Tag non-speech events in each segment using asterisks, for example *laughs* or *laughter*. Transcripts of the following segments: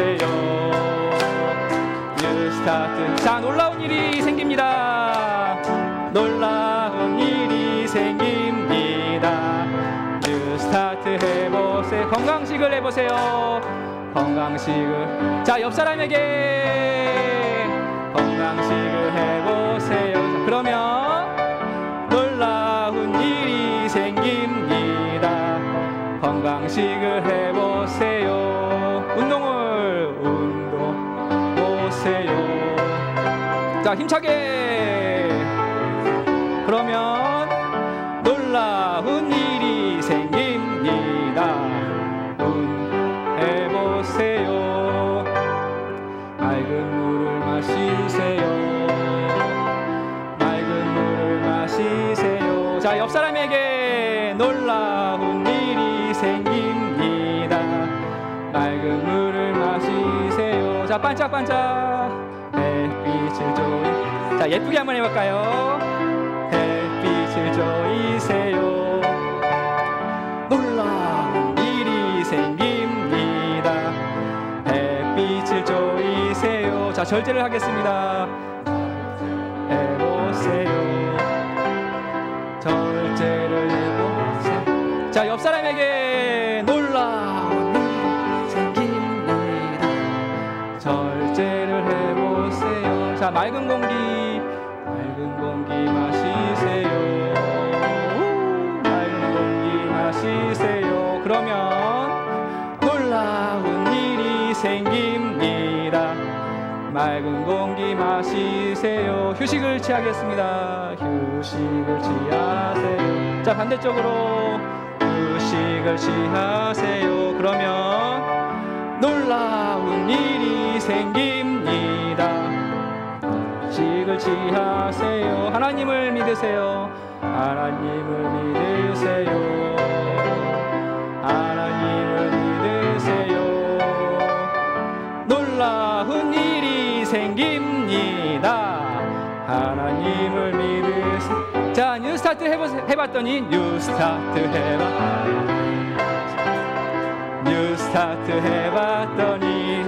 해보세요. New Start. 자 놀라운 일이 생깁니다. 놀라운 일이 생깁니다. New Start 해보세요 건강식을 해보세요. 건강식을. 자 옆 사람에게 건강식을 해보세요. 자, 그러면 놀라운 일이 생깁니다. 건강식을 해보세요 자 힘차게. 그러면 놀라운 일이 생깁니다. 운 해보세요. 맑은 물을 마시세요. 맑은 물을 마시세요. 자 옆 사람에게 놀라운 일이 생깁니다. 맑은 물을 마시세요. 자 반짝반짝 햇빛을 조이. 자 예쁘게 한번 해볼까요? 햇빛을 조이세요. 놀라운 일이 생깁니다. 햇빛을 조이세요. 자 절제를 하겠습니다. 해보세요. 절제를 해보세요. 자 옆 사람에게 자 맑은 공기 맑은 공기 마시세요. 우, 맑은 공기 마시세요. 그러면 놀라운 일이 생깁니다. 맑은 공기 마시세요. 휴식을 취하겠습니다. 휴식을 취하세요. 자 반대쪽으로 휴식을 취하세요. 그러면 놀라운 일이 생깁니다 휴식을 취하세요. 하나님을 믿으세요. 하나님을 믿으세요. 하나님을 믿으세요. 놀라운 일이 생깁니다. 하나님을 믿으세요. 자 뉴스타트 해봤더니 뉴스타트 해봐. 뉴스타트 해봤더니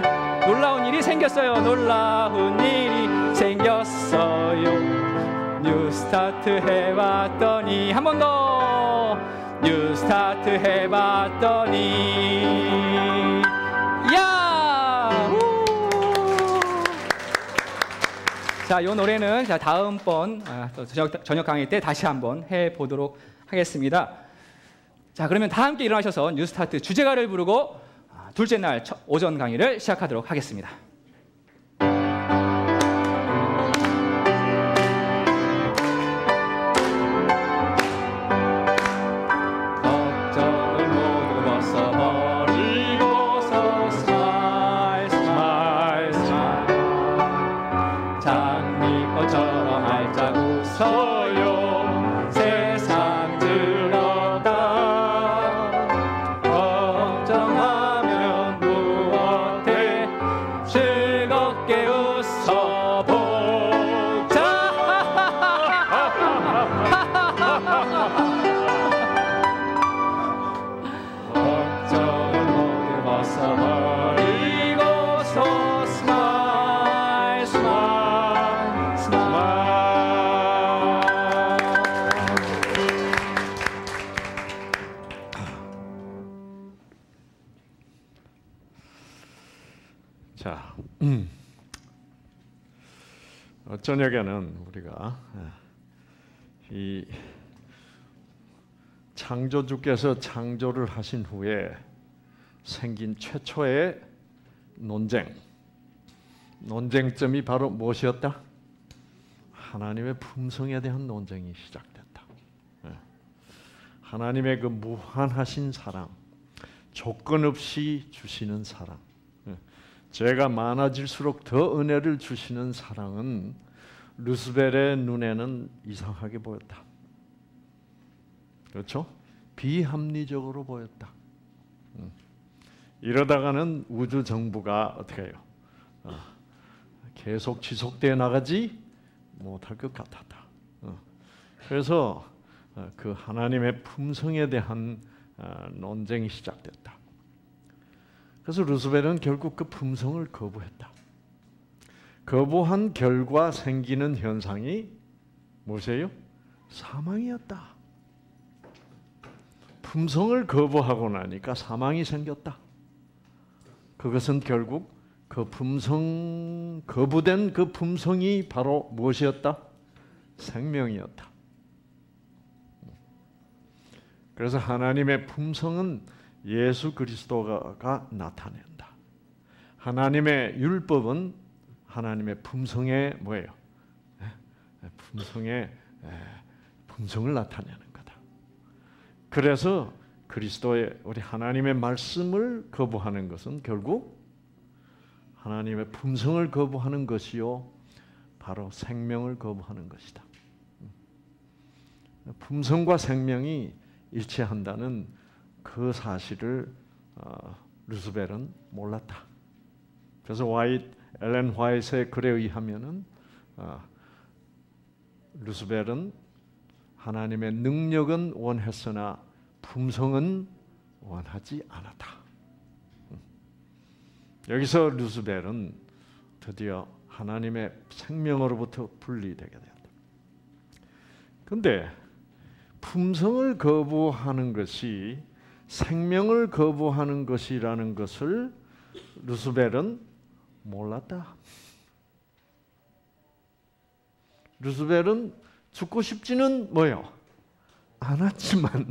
놀라운 일이 생겼어요. 놀라운 일이 생겼어요 뉴스타트 해봤더니 한 번 더 뉴스타트 해봤더니 야! 우! 자, 이 노래는 자 다음 번 아, 또 저녁, 저녁 강의 때 다시 한번 해 보도록 하겠습니다. 자, 그러면 다 함께 일어나셔서 뉴스타트 주제가를 부르고 아, 둘째 날 첫- 오전 강의를 시작하도록 하겠습니다. 저녁에는 우리가 예, 이 창조주께서 창조를 하신 후에 생긴 최초의 논쟁, 논쟁점이 바로 무엇이었다? 하나님의 품성에 대한 논쟁이 시작됐다. 예. 하나님의 그 무한하신 사랑, 조건 없이 주시는 사랑. 예. 죄가 많아질수록 더 은혜를 주시는 사랑은 루스벨의 눈에는 이상하게 보였다. 그렇죠? 비합리적으로 보였다. 음. 이러다가는 우주 정부가 어떻게 해요? 어, 계속 지속되어 나가지 못할 것 같았다. 어. 그래서 어, 그 하나님의 품성에 대한 어, 논쟁이 시작됐다. 그래서 루스벨은 결국 그 품성을 거부했다. 거부한 결과 생기는 현상이 무엇이에요? 사망이었다. 품성을 거부하고 나니까 사망이 생겼다. 그것은 결국 그 품성 거부된 그 품성이 바로 무엇이었다? 생명이었다. 그래서 하나님의 품성은 예수 그리스도가 나타낸다. 하나님의 율법은 하나님의 품성의 뭐예요? 품성의 품성을 나타내는 거다. 그래서 그리스도의 우리 하나님의 말씀을 거부하는 것은 결국 하나님의 품성을 거부하는 것이요 바로 생명을 거부하는 것이다. 품성과 생명이 일치한다는 그 사실을 어, 루스벨은 몰랐다. 그래서 와이트 엘렌 화이트의 글에 의하면은 어, 루스벨은 하나님의 능력은 원했으나 품성은 원하지 않았다. 음. 여기서 루스벨은 드디어 하나님의 생명으로부터 분리되게 되었다. 근데 품성을 거부하는 것이 생명을 거부하는 것이라는 것을 루스벨은 몰랐다. 루스벨은 죽고 싶지는 뭐요? 않았지만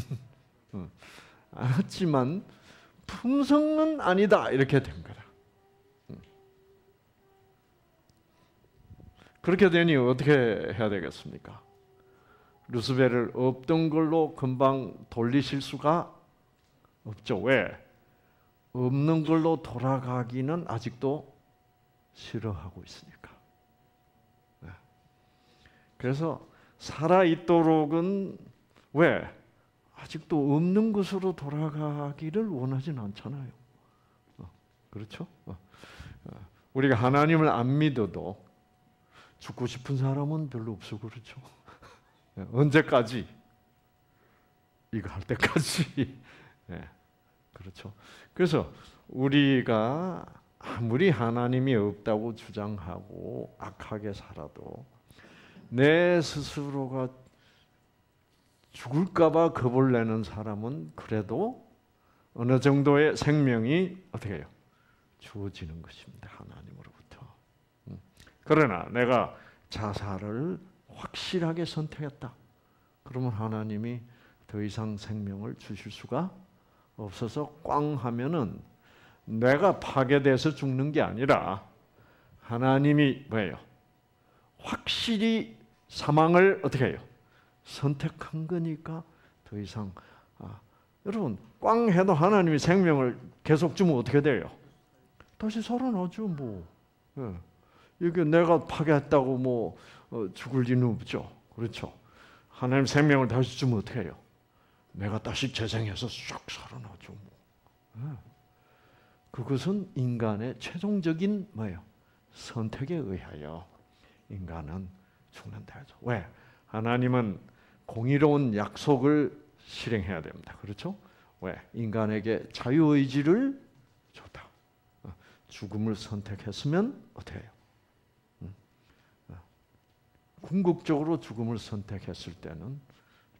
않았지만 *laughs* 품성은 아니다 이렇게 된 거다. 그렇게 되니 어떻게 해야 되겠습니까? 루스벨을 없던 걸로 금방 돌리실 수가 없죠. 왜? 없는 걸로 돌아가기는 아직도 싫어하고 있으니까. 네. 그래서 살아 있도록은 왜 아직도 없는 것으로 돌아가기를 원하진 않잖아요. 어, 그렇죠? 어, 어, 우리가 하나님을 안 믿어도 죽고 싶은 사람은 별로 없어 그렇죠. *laughs* 네, 언제까지? 이거 할 때까지. *laughs* 네, 그렇죠. 그래서 우리가 아무리 하나님이 없다고 주장하고 악하게 살아도 내 스스로가 죽을까봐 겁을 내는 사람은 그래도 어느 정도의 생명이 어떻게 해요? 주어지는 것입니다. 하나님으로부터. 음. 그러나 내가 자살을 확실하게 선택했다. 그러면 하나님이 더 이상 생명을 주실 수가 없어서 꽝 하면은 내가 파괴돼서 죽는 게 아니라 하나님이 뭐예요? 확실히 사망을 어떻게 해요? 선택한 거니까 더 이상 아, 여러분 꽝 해도 하나님이 생명을 계속 주면 어떻게 돼요? 다시 살아나죠 뭐. 예. 이게 내가 파괴했다고 뭐 어, 죽을 리는 없죠. 그렇죠. 하나님 생명을 다시 주면 어떻게 해요? 내가 다시 재생해서 쑥 살아나죠. 뭐. 예. 그것은 인간의 최종적인 뭐예요? 선택에 의하여 인간은 죽는다. 왜? 하나님은 공의로운 약속을 실행해야 됩니다. 그렇죠? 왜? 인간에게 자유 의지를 줬다. 어, 죽음을 선택했으면 어떻게 해요? 어, 궁극적으로 죽음을 선택했을 때는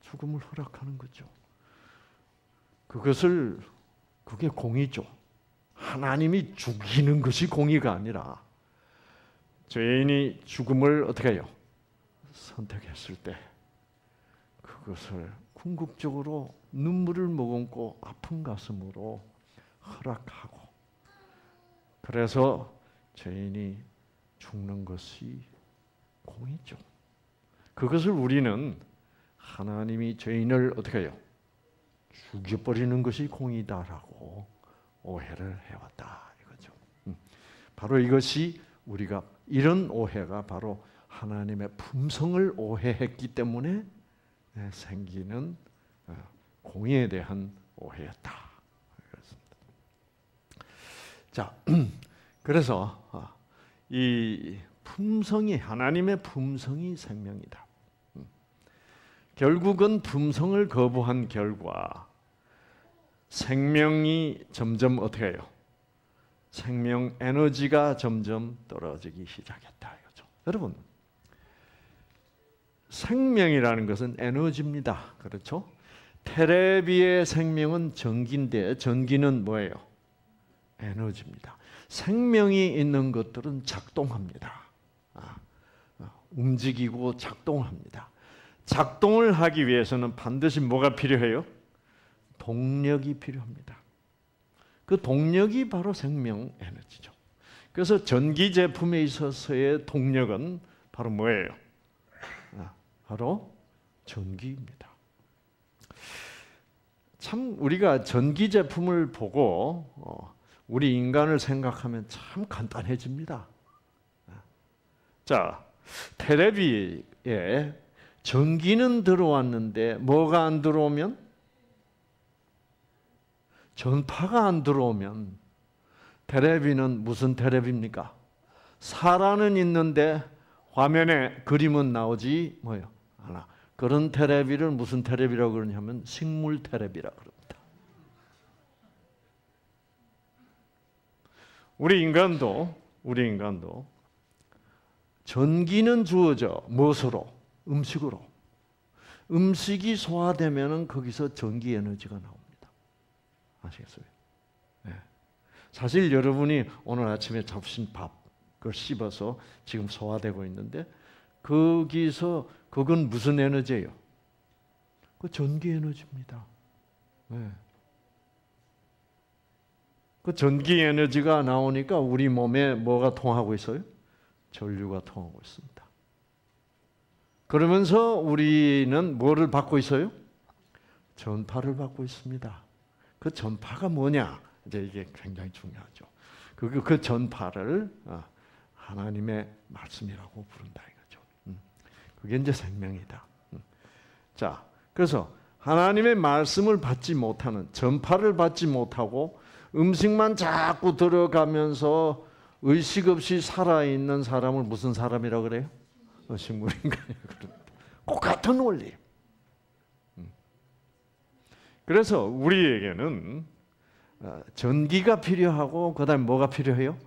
죽음을 허락하는 거죠. 그것을 그게 공의죠. 하나님이 죽이는 것이 공의가 아니라 죄인이 죽음을 어떻게 해요? 선택했을 때 그것을 궁극적으로 눈물을 머금고 아픈 가슴으로 허락하고 그래서 죄인이 죽는 것이 공이죠. 그것을 우리는 하나님이 죄인을 어떻게 해요? 죽여버리는 것이 공이다라고 오해를 해왔다 이거죠. 음. 바로 이것이 우리가 이런 오해가 바로 하나님의 품성을 오해했기 때문에 네, 생기는 어, 공의에 대한 오해였다. 그렇습니다. 자, *clears throat* 그래서 어, 이 품성이 하나님의 품성이 생명이다. 음. 결국은 품성을 거부한 결과 생명이 점점 어떻게 해요? 생명 에너지가 점점 떨어지기 시작했다 이거죠. 여러분 생명이라는 것은 에너지입니다. 그렇죠? 테레비의 생명은 전기인데 전기는 뭐예요? 에너지입니다. 생명이 있는 것들은 작동합니다. 아, 아, 움직이고 작동합니다. 작동을 하기 위해서는 반드시 뭐가 필요해요? 동력이 필요합니다. 그 동력이 바로 생명 에너지죠. 그래서 전기 제품에 있어서의 동력은 바로 뭐예요? 아, 바로 전기입니다. 참 우리가 전기 제품을 보고 어, 우리 인간을 생각하면 참 간단해집니다. 자, 테레비에 전기는 들어왔는데 뭐가 안 들어오면 전파가 안 들어오면 테레비는 무슨 테레비입니까? 사라는 있는데 화면에 그림은 나오지 뭐요? 하나. 그런 테레비를 무슨 테레비라고 그러냐면 식물 테레비라 그럽니다. 우리 인간도 우리 인간도 전기는 주어져 무엇으로? 음식으로. 음식이 소화되면은 거기서 전기 에너지가 나옵니다. 아시겠어요? 네. 사실 여러분이 오늘 아침에 잡신 밥 그걸 씹어서 지금 소화되고 있는데 거기서 그건 무슨 에너지예요? 그 전기 에너지입니다. 네. 그 전기 에너지가 나오니까 우리 몸에 뭐가 통하고 있어요? 전류가 통하고 있습니다. 그러면서 우리는 뭐를 받고 있어요? 전파를 받고 있습니다. 그 전파가 뭐냐? 이제 이게 굉장히 중요하죠. 그, 그 전파를 어, 하나님의 말씀이라고 부른다 이거죠. 음. 그게 이제 생명이다. 음. 자, 그래서 하나님의 말씀을 받지 못하는 전파를 받지 못하고 음식만 자꾸 들어가면서 의식 없이 살아 있는 사람을 무슨 사람이라 그래요? 식물인간이라고 *laughs* 꼭 같은 원리. 음. 그래서 우리에게는 어, 전기가 필요하고 그다음 뭐가 필요해요?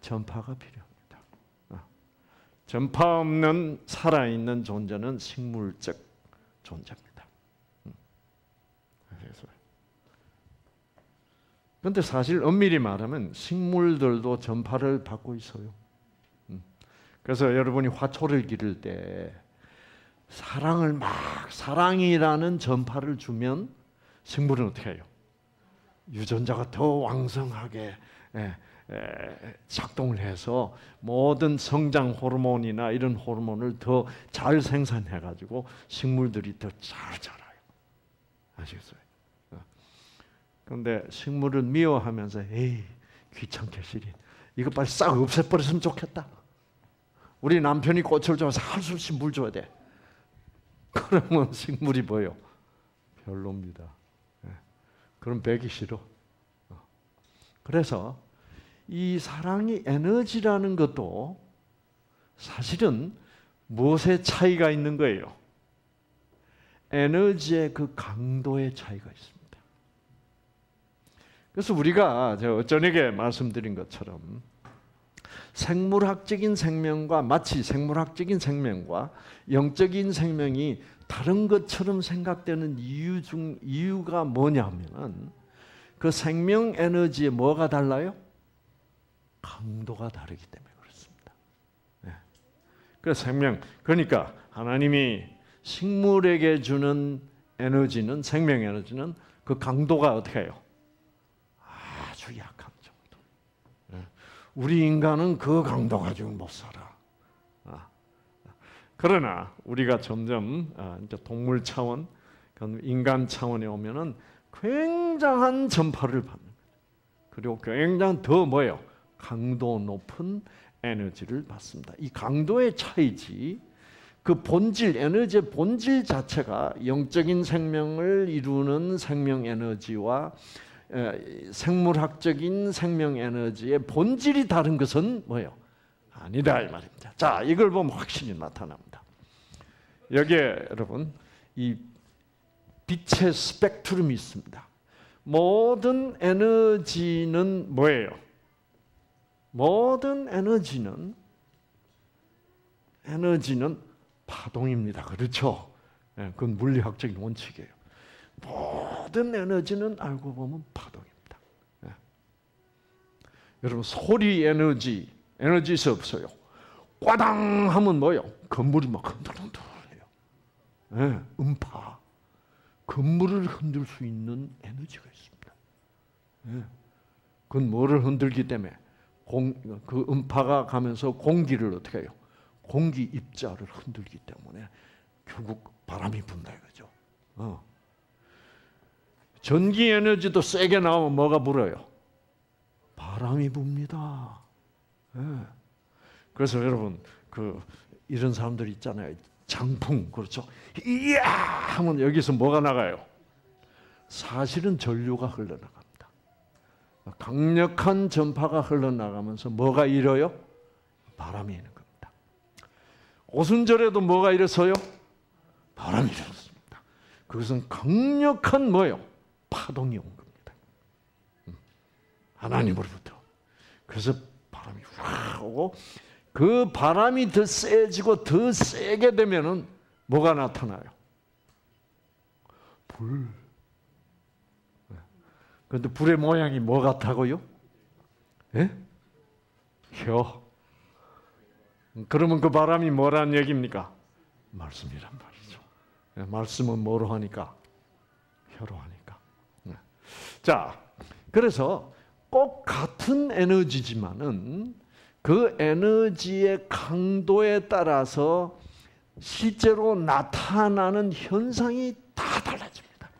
전파가 필요합니다. 어. 전파 없는 살아 있는 존재는 식물적 존재입니다. 그런데 사실 엄밀히 말하면 식물들도 전파를 받고 있어요. 음. 그래서 여러분이 화초를 기를 때 사랑을 막 사랑이라는 전파를 주면 식물은 어떻게 해요? 유전자가 더 왕성하게 작동을 해서 모든 성장 호르몬이나 이런 호르몬을 더 잘 생산해 가지고 식물들이 더 잘 자라요. 아시겠어요? 그런데 식물을 미워하면서 에이 귀찮게 시린 이거 빨리 싹 없애버렸으면 좋겠다. 우리 남편이 꽃을 좋아서 한 술씩 물 줘야 돼. 그러면 식물이 뭐요? 별로입니다. 네. 그럼 배기 싫어. 어. 그래서 이 사랑이 에너지라는 것도 사실은 무엇의 차이가 있는 거예요? 에너지의 그 강도의 차이가 있습니다. 그래서 우리가 저녁에 말씀드린 것처럼 생물학적인 생명과 마치 생물학적인 생명과 영적인 생명이 다른 것처럼 생각되는 이유 중 이유가 뭐냐면은 그 생명 에너지의 뭐가 달라요? 강도가 다르기 때문에 그렇습니다. 네. 그 생명 그러니까 하나님이 식물에게 주는 에너지는 생명 에너지는 그 강도가 어떻게 해요? 아주 약한 정도. 예. 우리 인간은 그 강도 가지고 못 살아. 아. 그러나 우리가 점점 아, 이제 동물 차원, 인간 차원에 오면은 굉장한 전파를 받는 거죠. 그리고 굉장히 더 뭐예요? 강도 높은 에너지를 받습니다. 이 강도의 차이지 그 본질 에너지의 본질 자체가 영적인 생명을 이루는 생명 에너지와 생물학적인 생명 에너지의 본질이 다른 것은 뭐예요? 아니다 이 말입니다. 자, 이걸 보면 확실히 나타납니다. 여기에 여러분 이 빛의 스펙트럼이 있습니다. 모든 에너지는 뭐예요? 모든 에너지는 에너지는 파동입니다. 그렇죠? 예, 그건 물리학적인 원칙이에요. 모든 에너지는 알고 보면 파동입니다. 예. 여러분 소리 에너지 에너지에서 없어요. 꽈당 하면 뭐요? 건물이 막 흔들흔들 예, 음파. 건물을 흔들 수 있는 에너지가 있습니다. 예. 그건 뭐를 흔들기 때문에 공, 그 음파가 가면서 공기를 어떻게 해요? 공기 입자를 흔들기 때문에 결국 바람이 분다 이거죠. 어. 전기 에너지도 세게 나오면 뭐가 불어요? 바람이 붑니다. 예. 그래서 여러분 그 이런 사람들 있잖아요. 장풍 그렇죠. 이야 하면 여기서 뭐가 나가요? 사실은 전류가 흘러나갑니다. 강력한 전파가 흘러나가면서 뭐가 일어요? 바람이 있는 겁니다. 오순절에도 뭐가 일어서요? 바람이 일어났습니다. 그것은 강력한 뭐요? 파동이 온 겁니다. 음. 하나님으로부터. 그래서 바람이 확 오고 그 바람이 더 세지고 더 세게 되면은 뭐가 나타나요? 불. 그런데 불의 모양이 뭐 같다고요? 예? 혀. 그러면 그 바람이 뭐란 얘기입니까? 말씀이란 말이죠. 예, 말씀은 뭐로 하니까? 혀로 하니까. 예. 자, 그래서 꼭 같은 에너지지만은 그 에너지의 강도에 따라서 실제로 나타나는 현상이 다 달라집니다.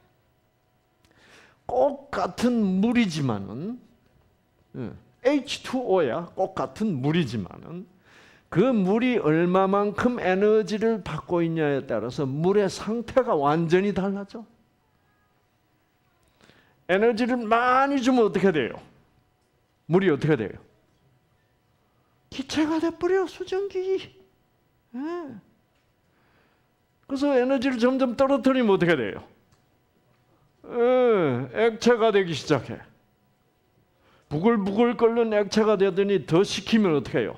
꼭 같은 물이지만은 예, H2O야 꼭 같은 물이지만은 그 물이 얼마만큼 에너지를 받고 있냐에 따라서 물의 상태가 완전히 달라져. 에너지를 많이 주면 어떻게 돼요? 물이 어떻게 돼요? 기체가 돼버려 수증기. 네. 그래서 에너지를 점점 떨어뜨리면 어떻게 돼요? 네, 액체가 되기 시작해. 부글부글 끓는 액체가 되더니 더 식히면 어떻게 해요?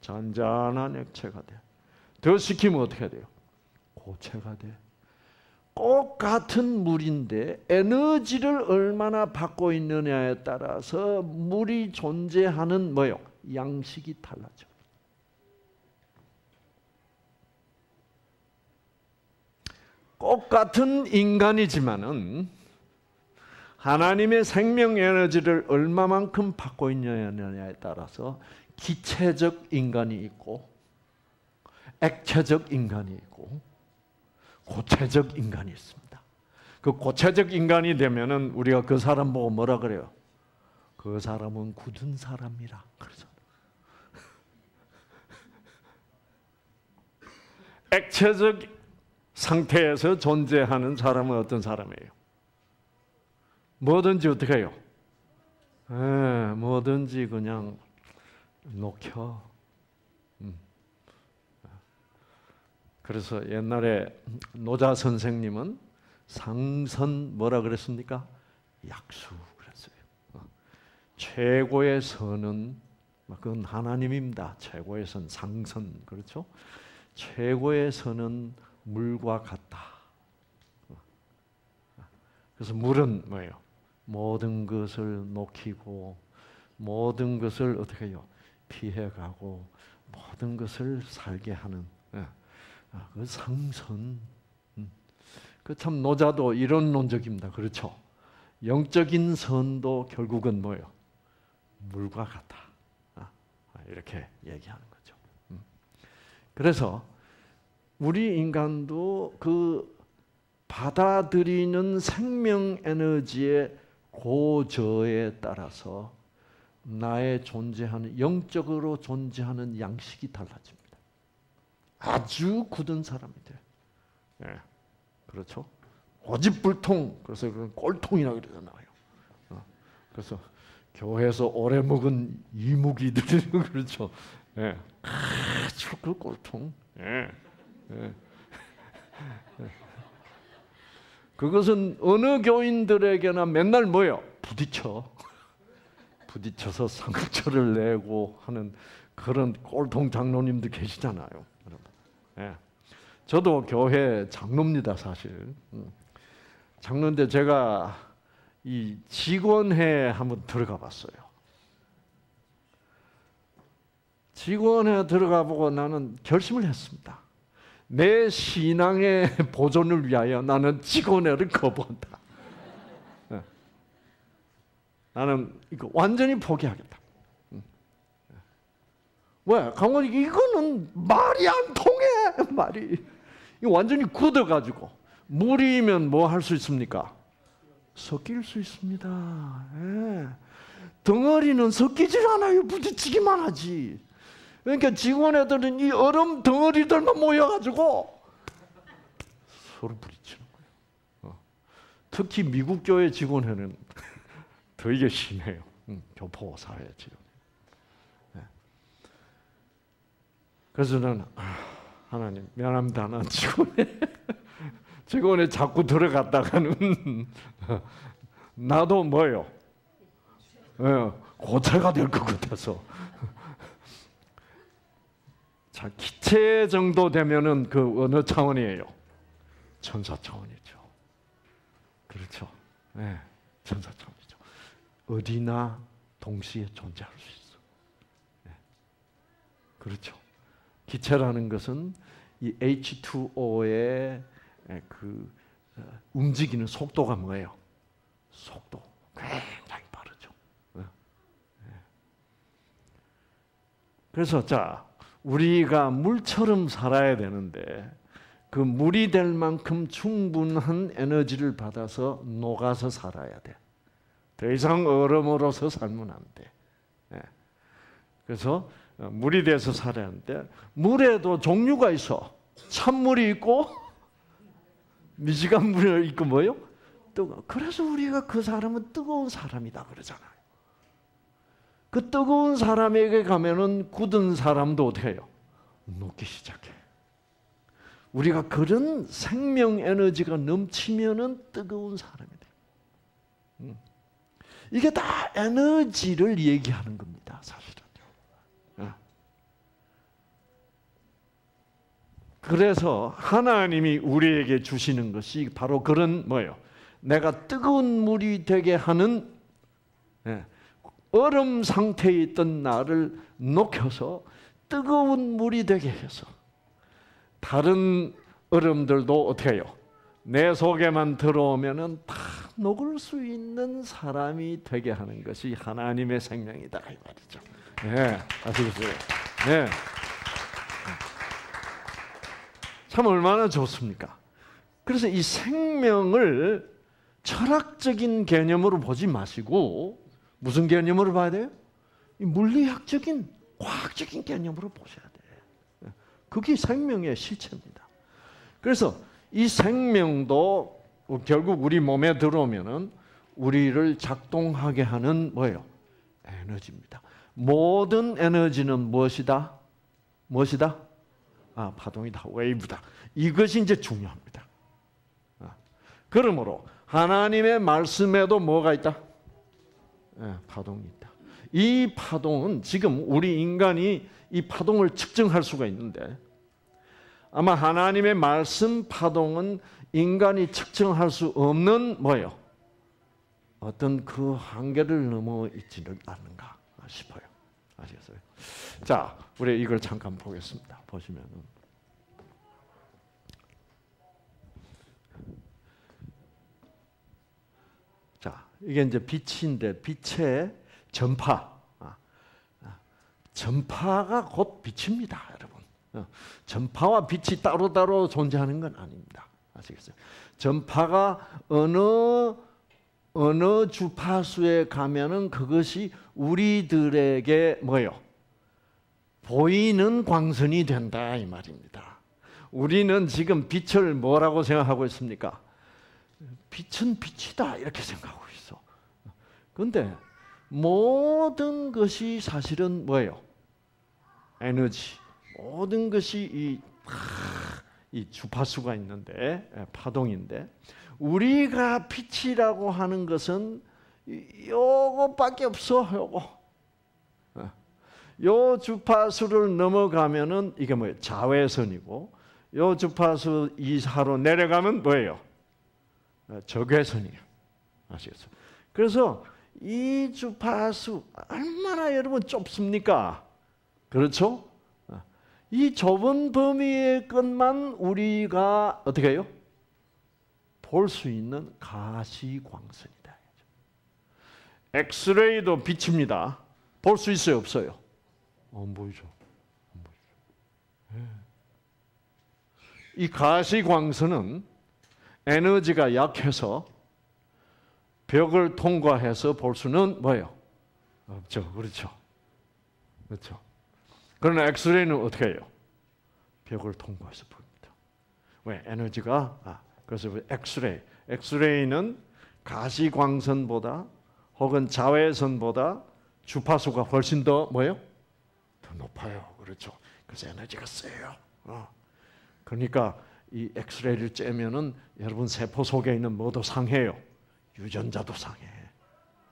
잔잔한 액체가 돼. 더 식히면 어떻게 돼요? 고체가 돼. 꼭 같은 물인데 에너지를 얼마나 받고 있느냐에 따라서 물이 존재하는 뭐요? 양식이 달라져. 똑 같은 인간이지만은 하나님의 생명 에너지를 얼마만큼 받고 있느냐에 따라서 기체적 인간이 있고 액체적 인간이 있고 고체적 인간이 있습니다. 그 고체적 인간이 되면은 우리가 그 사람 보고 뭐라 그래요? 그 사람은 굳은 사람이라 그러죠. 액체적 상태에서 존재하는 사람은 어떤 사람이에요? 뭐든지 어떻게 해요? 예, 뭐든지 그냥 녹혀. 음. 그래서 옛날에 노자 선생님은 상선 뭐라 그랬습니까? 약수 그랬어요. 어. 최고의 선은 그건 하나님입니다. 최고의 선 상선 그렇죠? 최고의 선은 물과 같다. 그래서 물은 뭐예요? 모든 것을 녹이고 모든 것을 어떻게 해요? 피해가고 모든 것을 살게 하는 예. 아, 그 상선. 음. 그참 노자도 이론론적입니다. 그렇죠? 영적인 선도 결국은 뭐예요? 물과 같다. 아, 이렇게 얘기하는. 음. 그래서 우리 인간도 그 받아들이는 생명 에너지의 고저에 따라서 나의 존재하는 영적으로 존재하는 양식이 달라집니다. 아주 굳은 사람이 돼. 예, 그렇죠. 고집불통 그래서 그 꼴통이라 그러잖아요. 어, 그래서 교회에서 오래 먹은 이무기들 *laughs* 그렇죠. 예, 아주 그 꼴통. 예. 예. *laughs* 그것은 어느 교인들에게나 맨날 뭐요? 부딪혀. *laughs* 부딪혀서 상처를 내고 하는 그런 꼴통 장로님도 계시잖아요, 여러분. 예. 저도 교회 장로입니다, 사실. 음. 장로인데 제가 이 직원회 한번 들어가 봤어요. 직원회 들어가 보고 나는 결심을 했습니다. 내 신앙의 *laughs* 보존을 위하여 나는 직원회를 거부한다. 예. 나는 이거 완전히 포기하겠다. 음. 예. 왜? 강원이 이거는 말이 안 통해. *laughs* 말이. 이 완전히 굳어가지고 물이면 뭐 할 수 있습니까? 섞일 수 있습니다. 예. 덩어리는 섞이질 않아요. 부딪히기만 하지. 그러니까 직원 애들은 이 얼음 덩어리들만 모여가지고 서로 부딪히는 거예요. 어. 특히 미국 교회 직원회는 *laughs* 더 이게 심해요. 응, 교포 사회 지금. 네. 그래서 저는 아, 하나님 미안합니다. 난 *laughs* 직원회 직원에 자꾸 들어갔다가는 *laughs* 나도 뭐요? 예, 고체가 될 것 같아서. 자, 기체 정도 되면은 그 어느 차원이에요? 천사 차원이죠. 그렇죠. 네, 천사 차원이죠. 어디나 동시에 존재할 수 있어. 네. 그렇죠. 기체라는 것은 이 H2O의 그 어, 움직이는 속도가 뭐예요? 속도 굉장히 빠르죠. 네. 그래서 자 우리가 물처럼 살아야 되는데 그 물이 될 만큼 충분한 에너지를 받아서 녹아서 살아야 돼. 더 이상 얼음으로서 살면 안 돼. 예. 그래서 어, 물이 돼서 살아야 하는데 물에도 종류가 있어. 찬물이 있고 미지간 물이 있고 뭐요? 뜨거. 그래서 우리가 그 사람은 뜨거운 사람이다 그러잖아요. 그 뜨거운 사람에게 가면은 굳은 사람도 해요? 녹기 시작해. 우리가 그런 생명 에너지가 넘치면은 뜨거운 사람이 돼. 음. 이게 다 에너지를 얘기하는 겁니다, 사실은요. 어. 그래서 하나님이 우리에게 주시는 것이 바로 그런 뭐예요? 내가 뜨거운 물이 되게 하는 예, 얼음 상태에 있던 나를 녹여서 뜨거운 물이 되게 해서 다른 얼음들도 어떻게 해요? 내 속에만 들어오면은 다 녹을 수 있는 사람이 되게 하는 것이 하나님의 생명이다 이 말이죠. 네, 아시겠어요? 네. 참 얼마나 좋습니까? 그래서 이 생명을 철학적인 개념으로 보지 마시고 무슨 개념으로 봐야 돼요? 물리학적인 과학적인 개념으로 보셔야 돼. 그게 생명의 실체입니다. 그래서 이 생명도 결국 우리 몸에 들어오면은 우리를 작동하게 하는 뭐예요? 에너지입니다. 모든 에너지는 무엇이다? 무엇이다? 아, 파동이다. 웨이브다. 이것이 이제 중요합니다. 아, 그러므로 하나님의 말씀에도 뭐가 있다? 예, 파동이 있다. 이 파동은 지금 우리 인간이 이 파동을 측정할 수가 있는데 아마 하나님의 말씀 파동은 인간이 측정할 수 없는 뭐예요? 어떤 그 한계를 넘어 있지는 않는가 싶어요. 아시겠어요? 자, 우리 이걸 잠깐 보겠습니다. 보시면은 이게 이제 빛인데 빛의 전파. 아, 아, 전파가 곧 빛입니다, 여러분. 어, 전파와 빛이 따로따로 존재하는 건 아닙니다. 아시겠어요? 전파가 어느 어느 주파수에 가면은 그것이 우리들에게 뭐요? 보이는 광선이 된다 이 말입니다. 우리는 지금 빛을 뭐라고 생각하고 있습니까? 빛은 빛이다 이렇게 생각하고 그런데 모든 것이 사실은 뭐예요? 에너지. 모든 것이 이, 이 주파수가 있는데 예, 파동인데 우리가 빛이라고 하는 것은 요거밖에 없어. 요거. 어. 요 주파수를 넘어가면은 이게 뭐예요? 자외선이고 요 주파수 이하로 내려가면 뭐예요? 어, 적외선이에요. 아시겠어요? 그래서 이 주파수 얼마나 여러분 좁습니까? 그렇죠? 어. 이 좁은 범위의 것만 우리가 어떻게 해요? 볼 수 있는 가시광선이다. 엑스레이도 빛입니다. 볼 수 있어요, 없어요? 어, 안 보이죠. 안 보이죠. 예. 이 가시광선은 에너지가 약해서 벽을 통과해서 볼 수는 뭐예요? 없죠. 그렇죠. 그렇죠. 그러나 엑스레이는 어떻게 해요? 벽을 통과해서 봅니다. 왜? 에너지가 아, 그래서 엑스레이. 엑스레이는 가시광선보다 혹은 자외선보다 주파수가 훨씬 더 뭐예요? 더 높아요. 그렇죠. 그래서 에너지가 세요. 어. 그러니까 이 엑스레이를 쬐면은 여러분 세포 속에 있는 뭐도 상해요. 유전자도 상해.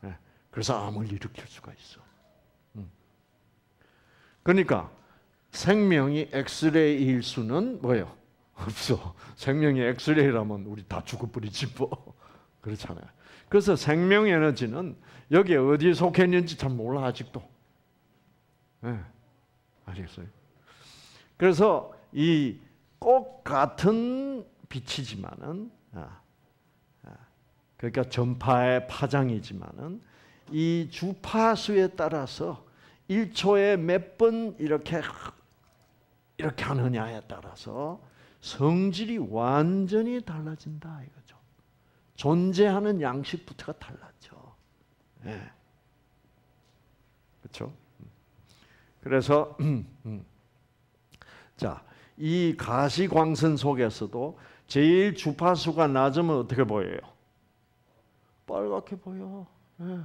네. 그래서 암을 일으킬 수가 있어. 음. 그러니까 생명이 엑스레이일 수는 뭐예요? *laughs* 없어. 생명이 엑스레이라면 우리 다 죽어버리지 뭐. *laughs* 그렇잖아요. 그래서 생명 에너지는 여기 어디에 속해 있는지 잘 몰라 아직도. 네. 아시겠어요? 그래서 이 꼭 같은 빛이지만은 아, 아, 그러니까 전파의 파장이지만은 이 주파수에 따라서 1초에 몇 번 이렇게 이렇게 하느냐에 따라서 성질이 완전히 달라진다 이거죠. 존재하는 양식부터가 달라져. 네. 그렇죠? 그래서 음, 음. 자, 이 가시광선 속에서도 제일 주파수가 낮으면 어떻게 보여요? 빨갛게 보여. 네.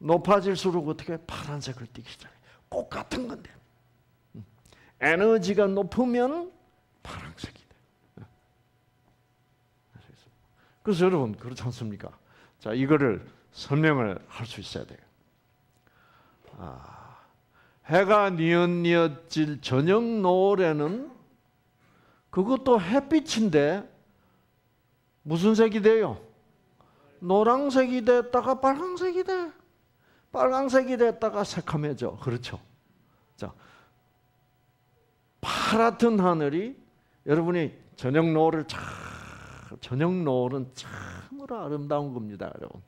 높아질수록 어떻게 파란색을 띠기 시작해. 꼭 같은 건데. 음. 에너지가 높으면 파란색이 돼. 네. 그래서 여러분 그렇지 않습니까? 자 이거를 설명을 할 수 있어야 돼요. 아. 해가 뉘엿뉘엿질 저녁 노을에는 그것도 햇빛인데 무슨 색이 돼요? 노란색이 됐다가 빨간색이 돼. 빨간색이 됐다가 새카매져. 그렇죠. 자, 파랗던 하늘이 여러분이 저녁 노을을 참 저녁 노을은 참으로 아름다운 겁니다, 여러분.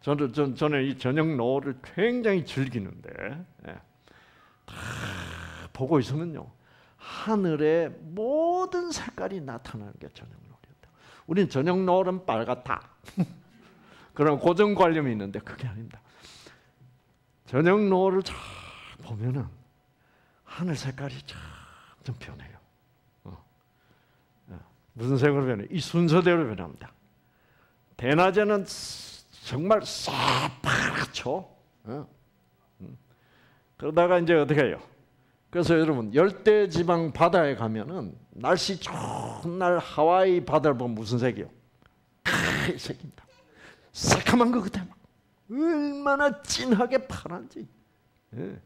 저는 전, 저는 이 저녁 노을을 굉장히 즐기는데 예. 보고 있으면요. 하늘의 모든 색깔이 나타나는 게 저녁 노을이었다. 우리는 저녁 노을은 빨갛다. *laughs* 그런 고정 관념이 있는데 그게 아닙니다. 저녁 노을을 잘 보면은 하늘 색깔이 참 변해요. 어. 어. 무슨 색으로 변해? 이 순서대로 변합니다. 대낮에는 정말 새파랗죠. 어. 그러다가 이제 어떻게 해요? 그래서 여러분 열대 지방 바다에 가면은 날씨 좋은 날 하와이 바다를 보면 무슨 색이요? 색입니다. 새카만 것 같아. 얼마나 진하게 파란지. 예.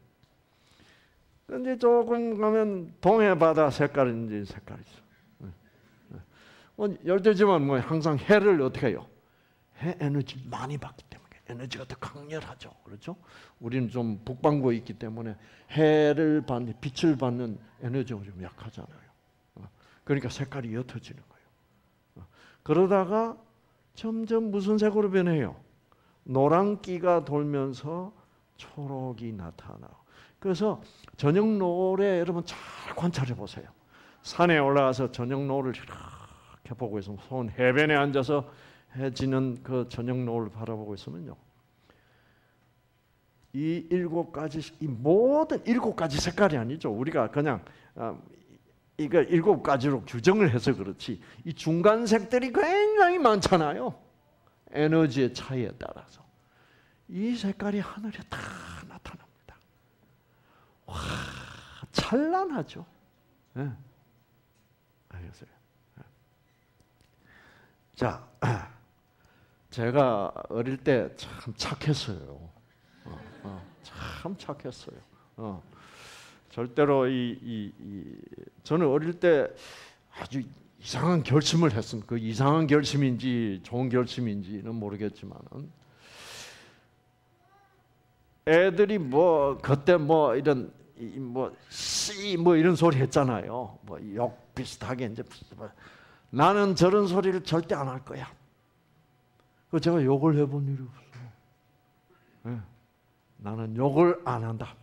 근데 조금 가면 동해 바다 색깔은 이제 색깔이 있어. 예. 예. 뭐 열대지만 뭐 항상 해를 어떻게 해요? 해 에너지 많이 받기 에. 에너지가 더 강렬하죠. 그렇죠? 우리는 좀 북반구에 있기 때문에 해를 받는 빛을 받는 에너지가 좀 약하잖아요. 어, 그러니까 색깔이 옅어지는 거예요. 어, 그러다가 점점 무슨 색으로 변해요? 노란기가 돌면서 초록이 나타나. 그래서 저녁 노을에 여러분 잘 관찰해 보세요. 산에 올라가서 저녁 노을을 이렇게 보고 있으면 손 해변에 앉아서 해지는 그 저녁 노을 바라보고 있으면요. 이 일곱 가지 이 모든 일곱 가지 색깔이 아니죠. 우리가 그냥 어, 이거 일곱 가지로 규정을 해서 그렇지 이 중간 색들이 굉장히 많잖아요. 에너지의 차이에 따라서 이 색깔이 하늘에 다 나타납니다. 와 찬란하죠. 네. 알겠어요. 자. *clears throat* 제가 어릴 때 참 착했어요. 참 착했어요. 어. 절대로 이, 이, 이, 저는 어릴 때 아주 이상한 결심을 했습니다. 그 이상한 결심인지 좋은 결심인지는 모르겠지만은 애들이 뭐 그때 뭐 이런 뭐씨뭐 이런 소리 했잖아요. 뭐 욕 비슷하게 이제 뭐 나는 저런 소리를 절대 안 할 거야. 그 제가 욕을 해본 일이 없어. 네. 나는 욕을 안 한다.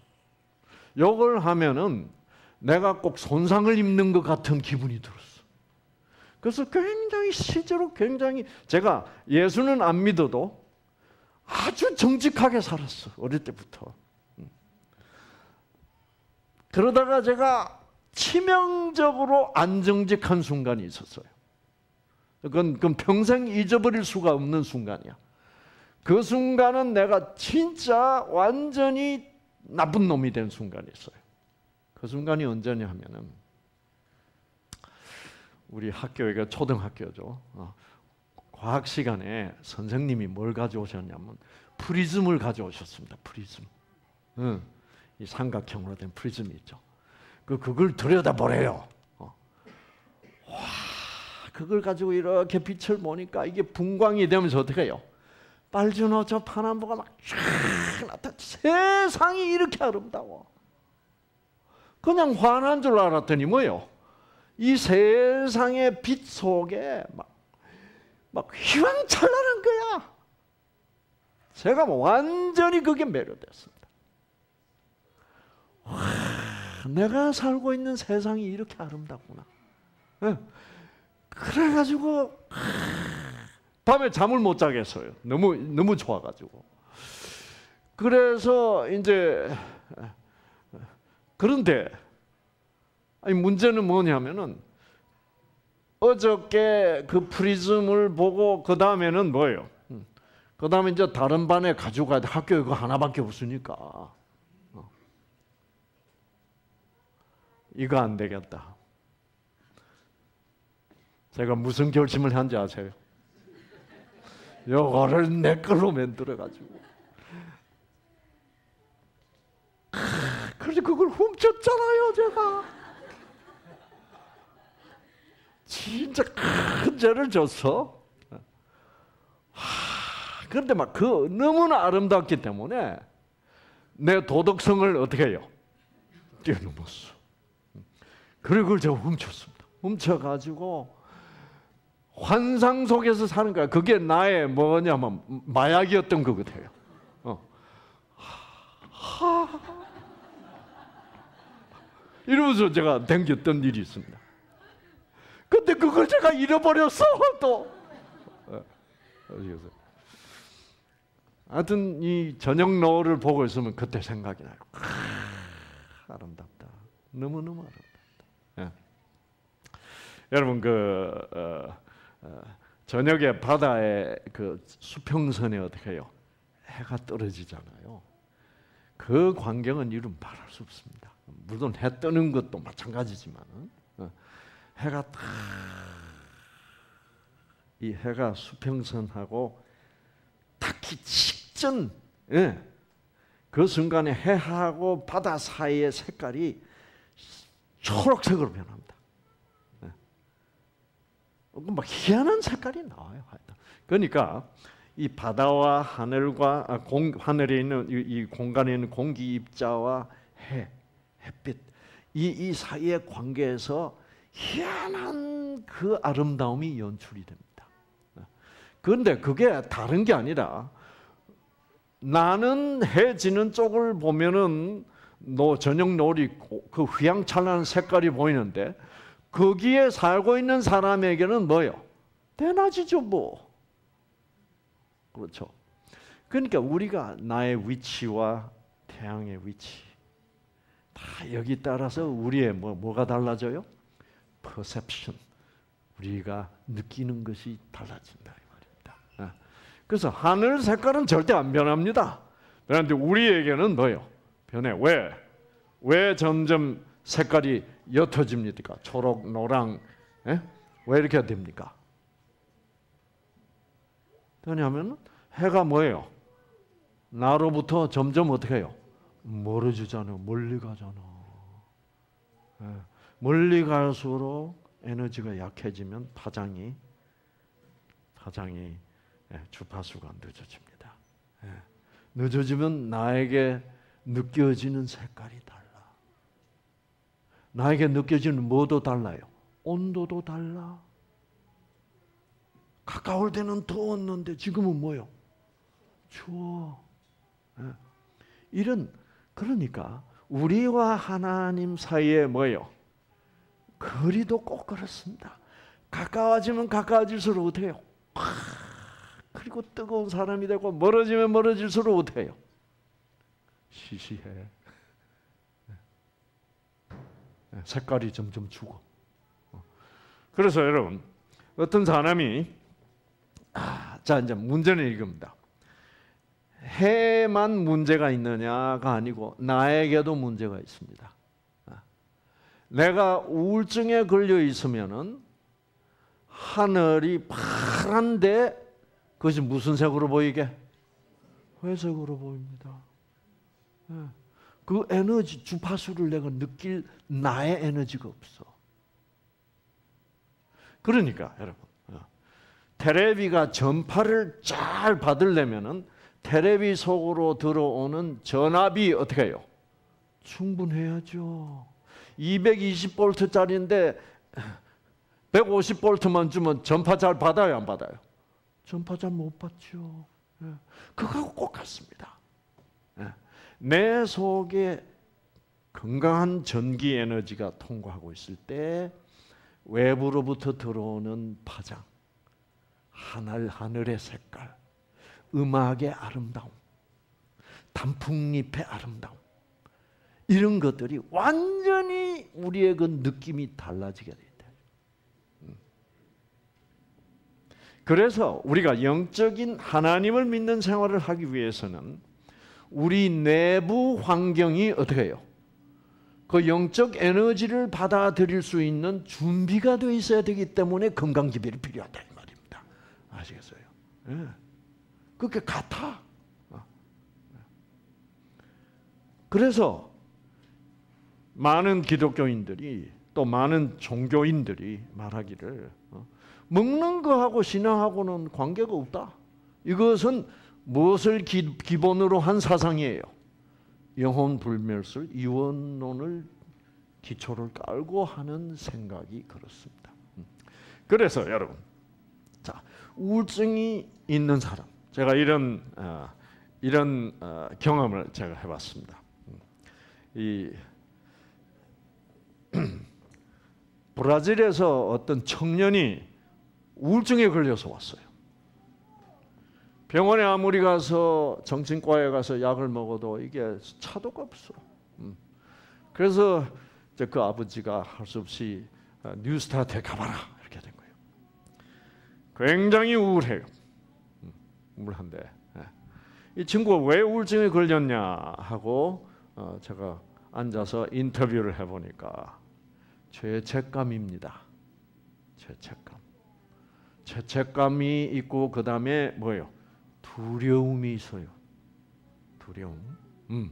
욕을 하면은 내가 꼭 손상을 입는 것 같은 기분이 들었어. 그래서 굉장히 실제로 굉장히 제가 예수는 안 믿어도 아주 정직하게 살았어 어릴 때부터. 그러다가 제가 치명적으로 안정직한 순간이 있었어요. 그건, 그건 평생 잊어버릴 수가 없는 순간이야. 그 순간은 내가 진짜 완전히 나쁜 놈이 된 순간이 있어요. 그 순간이 언제냐 하면은 우리 학교가 초등학교죠. 어, 과학 시간에 선생님이 뭘 가져오셨냐면 프리즘을 가져오셨습니다. 프리즘. 응. 이 삼각형으로 된 프리즘이 있죠. 그 그걸 들여다보래요. 어. 와, 그걸 가지고 이렇게 빛을 보니까 이게 분광이 되면서 어떻게 해요? 빨주노초파남보가 막 나타 세상이 이렇게 아름다워. 그냥 환한 줄 알았더니 뭐요? 이 세상의 빛 속에 막, 막 휘황찬란한 거야. 제가 뭐 완전히 그게 매료됐습니다. 와, 내가 살고 있는 세상이 이렇게 아름답구나. 네. 그래가지고 밤에 잠을 못 자겠어요. 너무 너무 좋아가지고. 그래서 이제 그런데 아니 문제는 뭐냐면은 어저께 그 프리즘을 보고 그 다음에는 뭐예요? 음. 그 다음에 이제 다른 반에 가져가야 돼. 학교에 그 하나밖에 없으니까. 어. 이거 안 되겠다. 제가 무슨 결심을 한지 아세요? 요거를 내 걸로 만들어 가지고. 그래서 그걸 훔쳤잖아요, 제가. 진짜 큰 죄를 졌어. 하, 그런데 막 그 너무나 아름답기 때문에 내 도덕성을 어떻게 해요? 뛰어넘었어. 그리고 제가 훔쳤습니다. 훔쳐가지고 환상 속에서 사는 거야. 그게 나의 뭐냐면 마약이었던 것 같아요. 어. 하, 이러면서 제가 댕겼던 일이 있습니다. 근데 그걸 제가 잃어버렸어 또. 어, 하여튼 이 저녁 노을을 보고 있으면 그때 생각이 나요. 아, 름답다 너무 너무 아름답다. 예. 여러분 그 어, 어, 저녁에 바다에 그 수평선에 어떻게 해요? 해가 떨어지잖아요. 그 광경은 이루 말할 수 없습니다. 물론 해 뜨는 것도 마찬가지지만 어, 해가 탁 이 해가 수평선하고 닿기 직전 예, 그 순간에 해하고 바다 사이의 색깔이 초록색으로 변합니다. 예. 막 희한한 색깔이 나와요. 그러니까 이 바다와 하늘과 아, 공, 하늘에 있는 이, 이 공간에 있는 공기 입자와 해, 햇빛 이, 이 사이의 관계에서 희한한 그 아름다움이 연출이 됩니다. 그런데 그게 다른 게 아니라 나는 해 지는 쪽을 보면은 노 저녁 노을이 그 휘황찬란한 색깔이 보이는데 거기에 살고 있는 사람에게는 뭐요? 대낮이죠 뭐. 그렇죠. 그러니까 우리가 나의 위치와 태양의 위치 다 여기 따라서 우리의 뭐 뭐가 달라져요? perception 우리가 느끼는 것이 달라진다 이 말입니다. 아, 그래서 하늘 색깔은 절대 안 변합니다. 그런데 우리에게는 뭐요? 변해. 왜? 왜 점점 색깔이 옅어집니까? 초록, 노랑, 에? 왜 이렇게 됩니까? 되냐면 해가 뭐예요? 나로부터 점점 어떻게 해요? 멀어지잖아요. 멀리 가잖아. 예. 멀리 갈수록 에너지가 약해지면 파장이 파장이 예, 주파수가 늦어집니다. 예. 늦어지면 나에게 느껴지는 색깔이 달라. 나에게 느껴지는 뭐도 달라요. 온도도 달라. 가까울 때는 더웠는데 지금은 뭐요? 추워. 예. 이런 그러니까 우리와 하나님 사이에 뭐요? 거리도 꼭 그렇습니다. 가까워지면 가까워질수록 어때요? 그리고 뜨거운 사람이 되고 멀어지면 멀어질수록 어때요? 시시해. 예. 색깔이 점점 죽어. 그래서 여러분 어떤 사람이 아, 자 이제 문제는 이겁니다. 해만 문제가 있느냐가 아니고 나에게도 문제가 있습니다. 아, 내가 우울증에 걸려 있으면은 하늘이 파란데 그것이 무슨 색으로 보이게? 회색으로 보입니다. 예. 그 에너지 주파수를 내가 느낄 나의 에너지가 없어. 그러니까 여러분 테레비가 전파를 잘 받으려면은 테레비 속으로 들어오는 전압이 어떻게 해요? 충분해야죠. 220볼트짜리인데 150볼트만 주면 전파 잘 받아요, 안 받아요? 전파 잘 못 받죠. 예. 그거하고 꼭 같습니다. 예. 내 속에 건강한 전기 에너지가 통과하고 있을 때 외부로부터 들어오는 파장, 하늘 하늘의 색깔, 음악의 아름다움, 단풍잎의 아름다움 이런 것들이 완전히 우리의 그 느낌이 달라지게. 음. 그래서 우리가 영적인 하나님을 믿는 생활을 하기 위해서는 우리 내부 환경이 어떻게 해요? 그 영적 에너지를 받아들일 수 있는 준비가 되어 있어야 되기 때문에 건강 기별이 필요하다. 아시겠어요? 예. 그게 같아. 어. 그래서 많은 기독교인들이 또 많은 종교인들이 말하기를 어, 먹는 거하고 신앙하고는 관계가 없다. 이것은 무엇을 기, 본으로 한 사상이에요? 영혼 불멸설 이원론을 기초를 깔고 하는 생각이 그렇습니다. 음. 그래서 여러분 우울증이 있는 사람, 제가 이런 어, 이런 어, 경험을 제가 해봤습니다. 이 *clears throat* 브라질에서 어떤 청년이 우울증에 걸려서 왔어요. 병원에 아무리 가서 정신과에 가서 약을 먹어도 이게 차도가 없어. 음. 그래서 그 아버지가 할 수 없이 어, 뉴스타트에 가봐라 굉장히 우울해요. 음, 우울한데 예. 이 친구가 왜 우울증에 걸렸냐 하고 어, 제가 앉아서 인터뷰를 해보니까 죄책감입니다. 죄책감. 죄책감이 있고 그 다음에 뭐예요? 두려움이 있어요. 두려움. 음.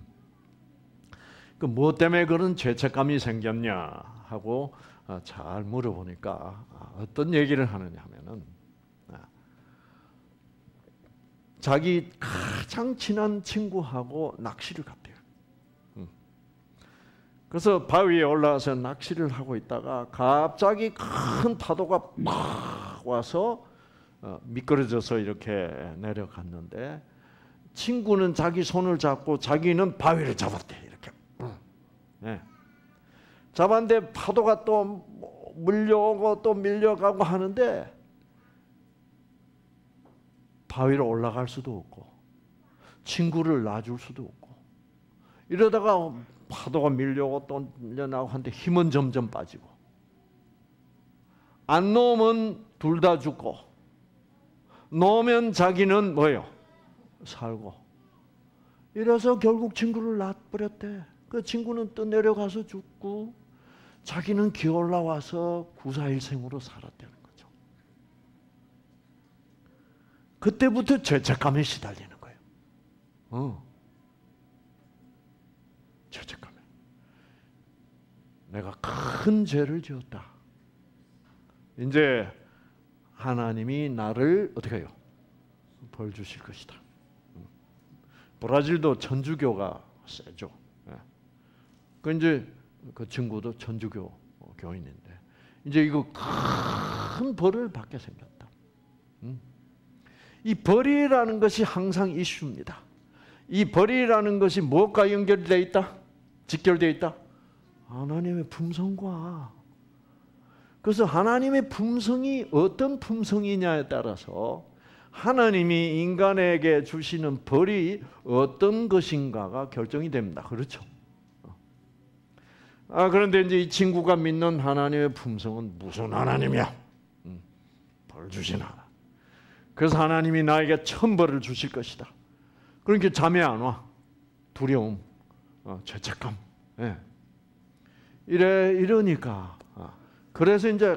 그뭐 뭐 때문에 그런 죄책감이 생겼냐 하고 어, 잘 물어보니까 아, 어떤 얘기를 하느냐 하면은 자기 가장 친한 친구하고 낚시를 갔대요. 음. 그래서 바위에 올라와서 낚시를 하고 있다가 갑자기 큰 파도가 막 와서 어, 미끄러져서 이렇게 내려갔는데 친구는 자기 손을 잡고 자기는 바위를 잡았대 이렇게. 네. 잡았는데 파도가 또 물려오고 또 밀려가고 하는데 바위로 올라갈 수도 없고 친구를 놔줄 수도 없고 이러다가 파도가 밀려오고 또 밀려나고 한데 힘은 점점 빠지고 안 놓으면 둘 다 죽고 놓으면 자기는 뭐예요? 살고 이래서 결국 친구를 놔버렸대 그 친구는 또 내려가서 죽고 자기는 기어 올라와서 구사일생으로 살았대는 그때부터 죄책감에 시달리는 거예요. 어. 죄책감에. 내가 큰 죄를 지었다. 이제 하나님이 나를 어떻게 해요? 벌 주실 것이다. 브라질도 천주교가 세죠. 예. 그 이제 그 친구도 천주교 교인인데 이제 이거 큰 벌을 받게 생겼다. 음. 이 벌이라는 것이 항상 이슈입니다. 이 벌이라는 것이 무엇과 연결되어 있다? 직결되어 있다? 하나님의 품성과 그래서 하나님의 품성이 어떤 품성이냐에 따라서 하나님이 인간에게 주시는 벌이 어떤 것인가가 결정이 됩니다. 그렇죠? 아 그런데 이제 이 친구가 믿는 하나님의 품성은 무슨 하나님이야? 음, 벌 주신 하나. 그래서 하나님이 나에게 천벌을 주실 것이다. 그러니까 잠이 안 와. 두려움, 어, 죄책감. 예. 이래 이러니까. 어, 그래서 이제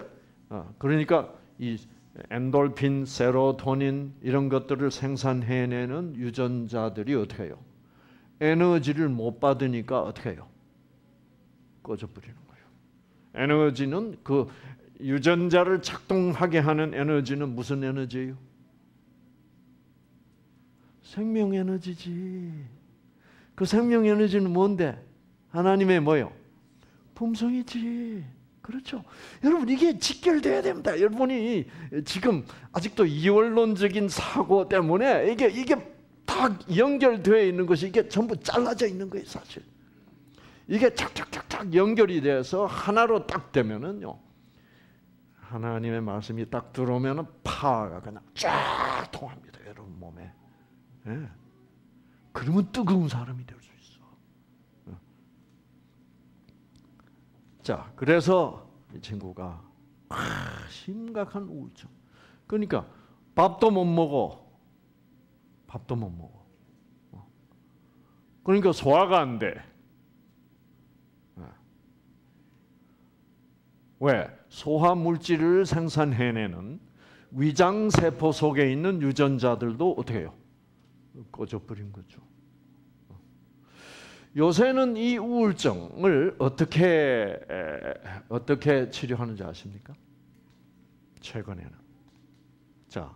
어, 그러니까 이 엔돌핀, 세로토닌 이런 것들을 생산해내는 유전자들이 어떻게 해요? 에너지를 못 받으니까 어떻게 해요? 꺼져버리는 거예요. 에너지는 그 유전자를 작동하게 하는 에너지는 무슨 에너지예요? 생명 에너지지. 그 생명 에너지는 뭔데? 하나님의 뭐요? 품성이지. 그렇죠. 여러분 이게 직결돼야 됩니다. 여러분이 지금 아직도 이원론적인 사고 때문에 이게 이게 다 연결되어 있는 것이 이게 전부 잘라져 있는 거예요, 사실. 이게 착착착착 연결이 돼서 하나로 딱 되면은요. 하나님의 말씀이 딱 들어오면은 파가 그냥 쫙 통합니다, 여러분 몸에. 예. 그러면 뜨거운 사람이 될수 있어. 예. 자, 그래서 이 친구가 아, 심각한 우울증. 그러니까 밥도 못 먹어. 밥도 못 먹어. 어. 그러니까 소화가 안 돼. 예. 왜? 소화 물질을 생산해내는 위장 세포 속에 있는 유전자들도 어떻게 해요? 꺼져버린 거죠. 요새는 이 우울증을 어떻게 어떻게 치료하는지 아십니까? 최근에는 자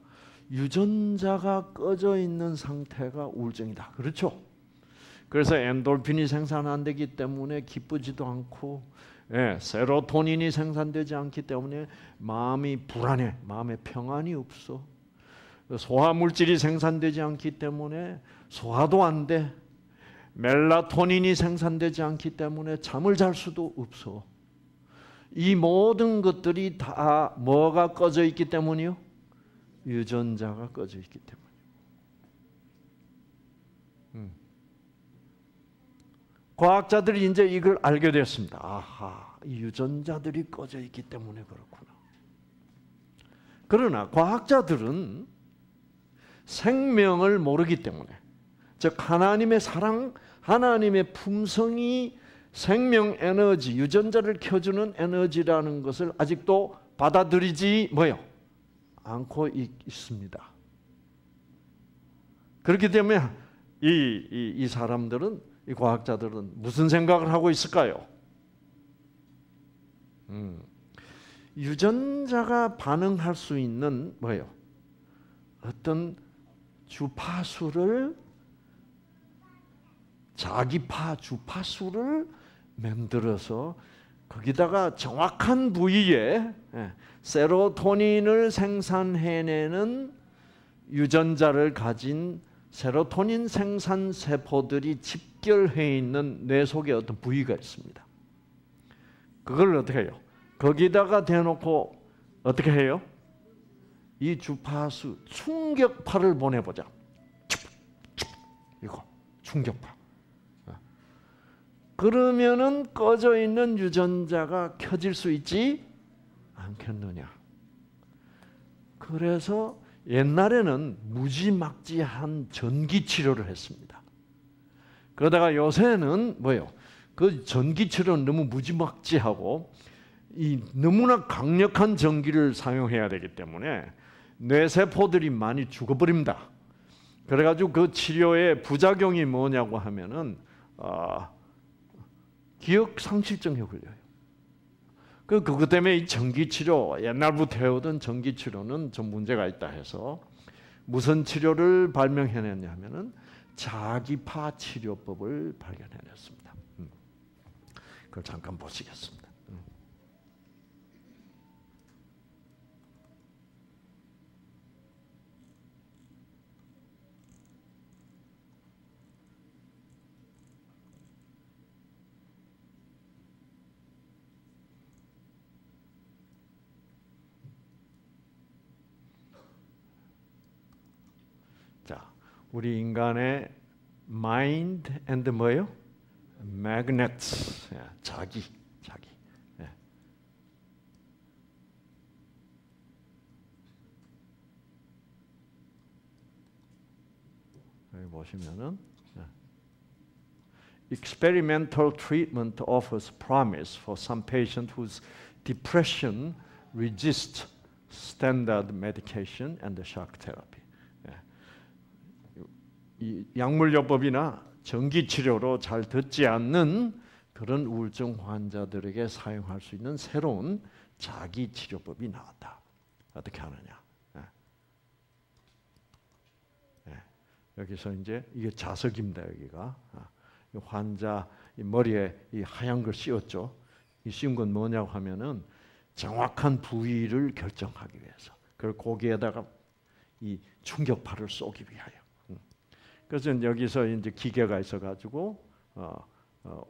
유전자가 꺼져 있는 상태가 우울증이다. 그렇죠? 그래서 엔돌핀이 생산 안 되기 때문에 기쁘지도 않고 예, 세로토닌이 생산되지 않기 때문에 마음이 불안해, 마음에 평안이 없어. 소화 물질이 생산되지 않기 때문에 소화도 안 돼. 멜라토닌이 생산되지 않기 때문에 잠을 잘 수도 없어. 이 모든 것들이 다 뭐가 꺼져 있기 때문이요? 유전자가 꺼져 있기 때문이요. 음. 과학자들이 이제 이걸 알게 됐습니다. 아하, 유전자들이 꺼져 있기 때문에 그렇구나. 그러나 과학자들은 생명을 모르기 때문에 즉 하나님의 사랑, 하나님의 품성이 생명 에너지, 유전자를 켜주는 에너지라는 것을 아직도 받아들이지 뭐요 않고 있습니다. 그렇기 때문에 이, 이, 이 사람들은 이 과학자들은 무슨 생각을 하고 있을까요? 음, 유전자가 반응할 수 있는 뭐예요? 어떤 주파수를 자기 파 주파수를 만들어서 거기다가 정확한 부위에 예, 세로토닌을 생산해내는 유전자를 가진 세로토닌 생산 세포들이 집결해 있는 뇌 속에 어떤 부위가 있습니다. 그걸 어떻게 해요? 거기다가 대놓고 어떻게 해요? 이 주파수 충격파를 보내보자. 이거 충격파. 어. 그러면은 꺼져 있는 유전자가 켜질 수 있지 않겠느냐. 그래서 옛날에는 무지막지한 전기 치료를 했습니다. 그러다가 요새는 뭐요? 그 전기 치료는 너무 무지막지하고 이 너무나 강력한 전기를 사용해야 되기 때문에 뇌세포들이 많이 죽어버립니다. 그래가지고 그 치료의 부작용이 뭐냐고 하면은 어, 기억 상실증에 걸려요. 그 그것 때문에 이 전기 치료 옛날부터 해오던 전기 치료는 좀 문제가 있다 해서 무슨 치료를 발명해냈냐면은 자기파 치료법을 발견해냈습니다. 음. 그걸 잠깐 보시겠습니다. 우리 인간의 mind and 뭐예요? magnets 예, 자기 자기 예. 여기 보시면은 예. experimental treatment offers promise for some patient whose depression resists standard medication and shock therapy. 이 약물요법이나 전기 치료로 잘 듣지 않는 그런 우울증 환자들에게 사용할 수 있는 새로운 자기 치료법이 나왔다. 어떻게 하느냐? 예. 예. 여기서 이제 이게 자석입니다. 여기가 아, 환자 머리에 이 하얀 걸 씌웠죠. 이 씌운 건 뭐냐고 하면은 정확한 부위를 결정하기 위해서. 그걸 고기에다가 이 충격파를 쏘기 위하여. 그래서 여기서 이제 기계가 있어가지고 어, 어,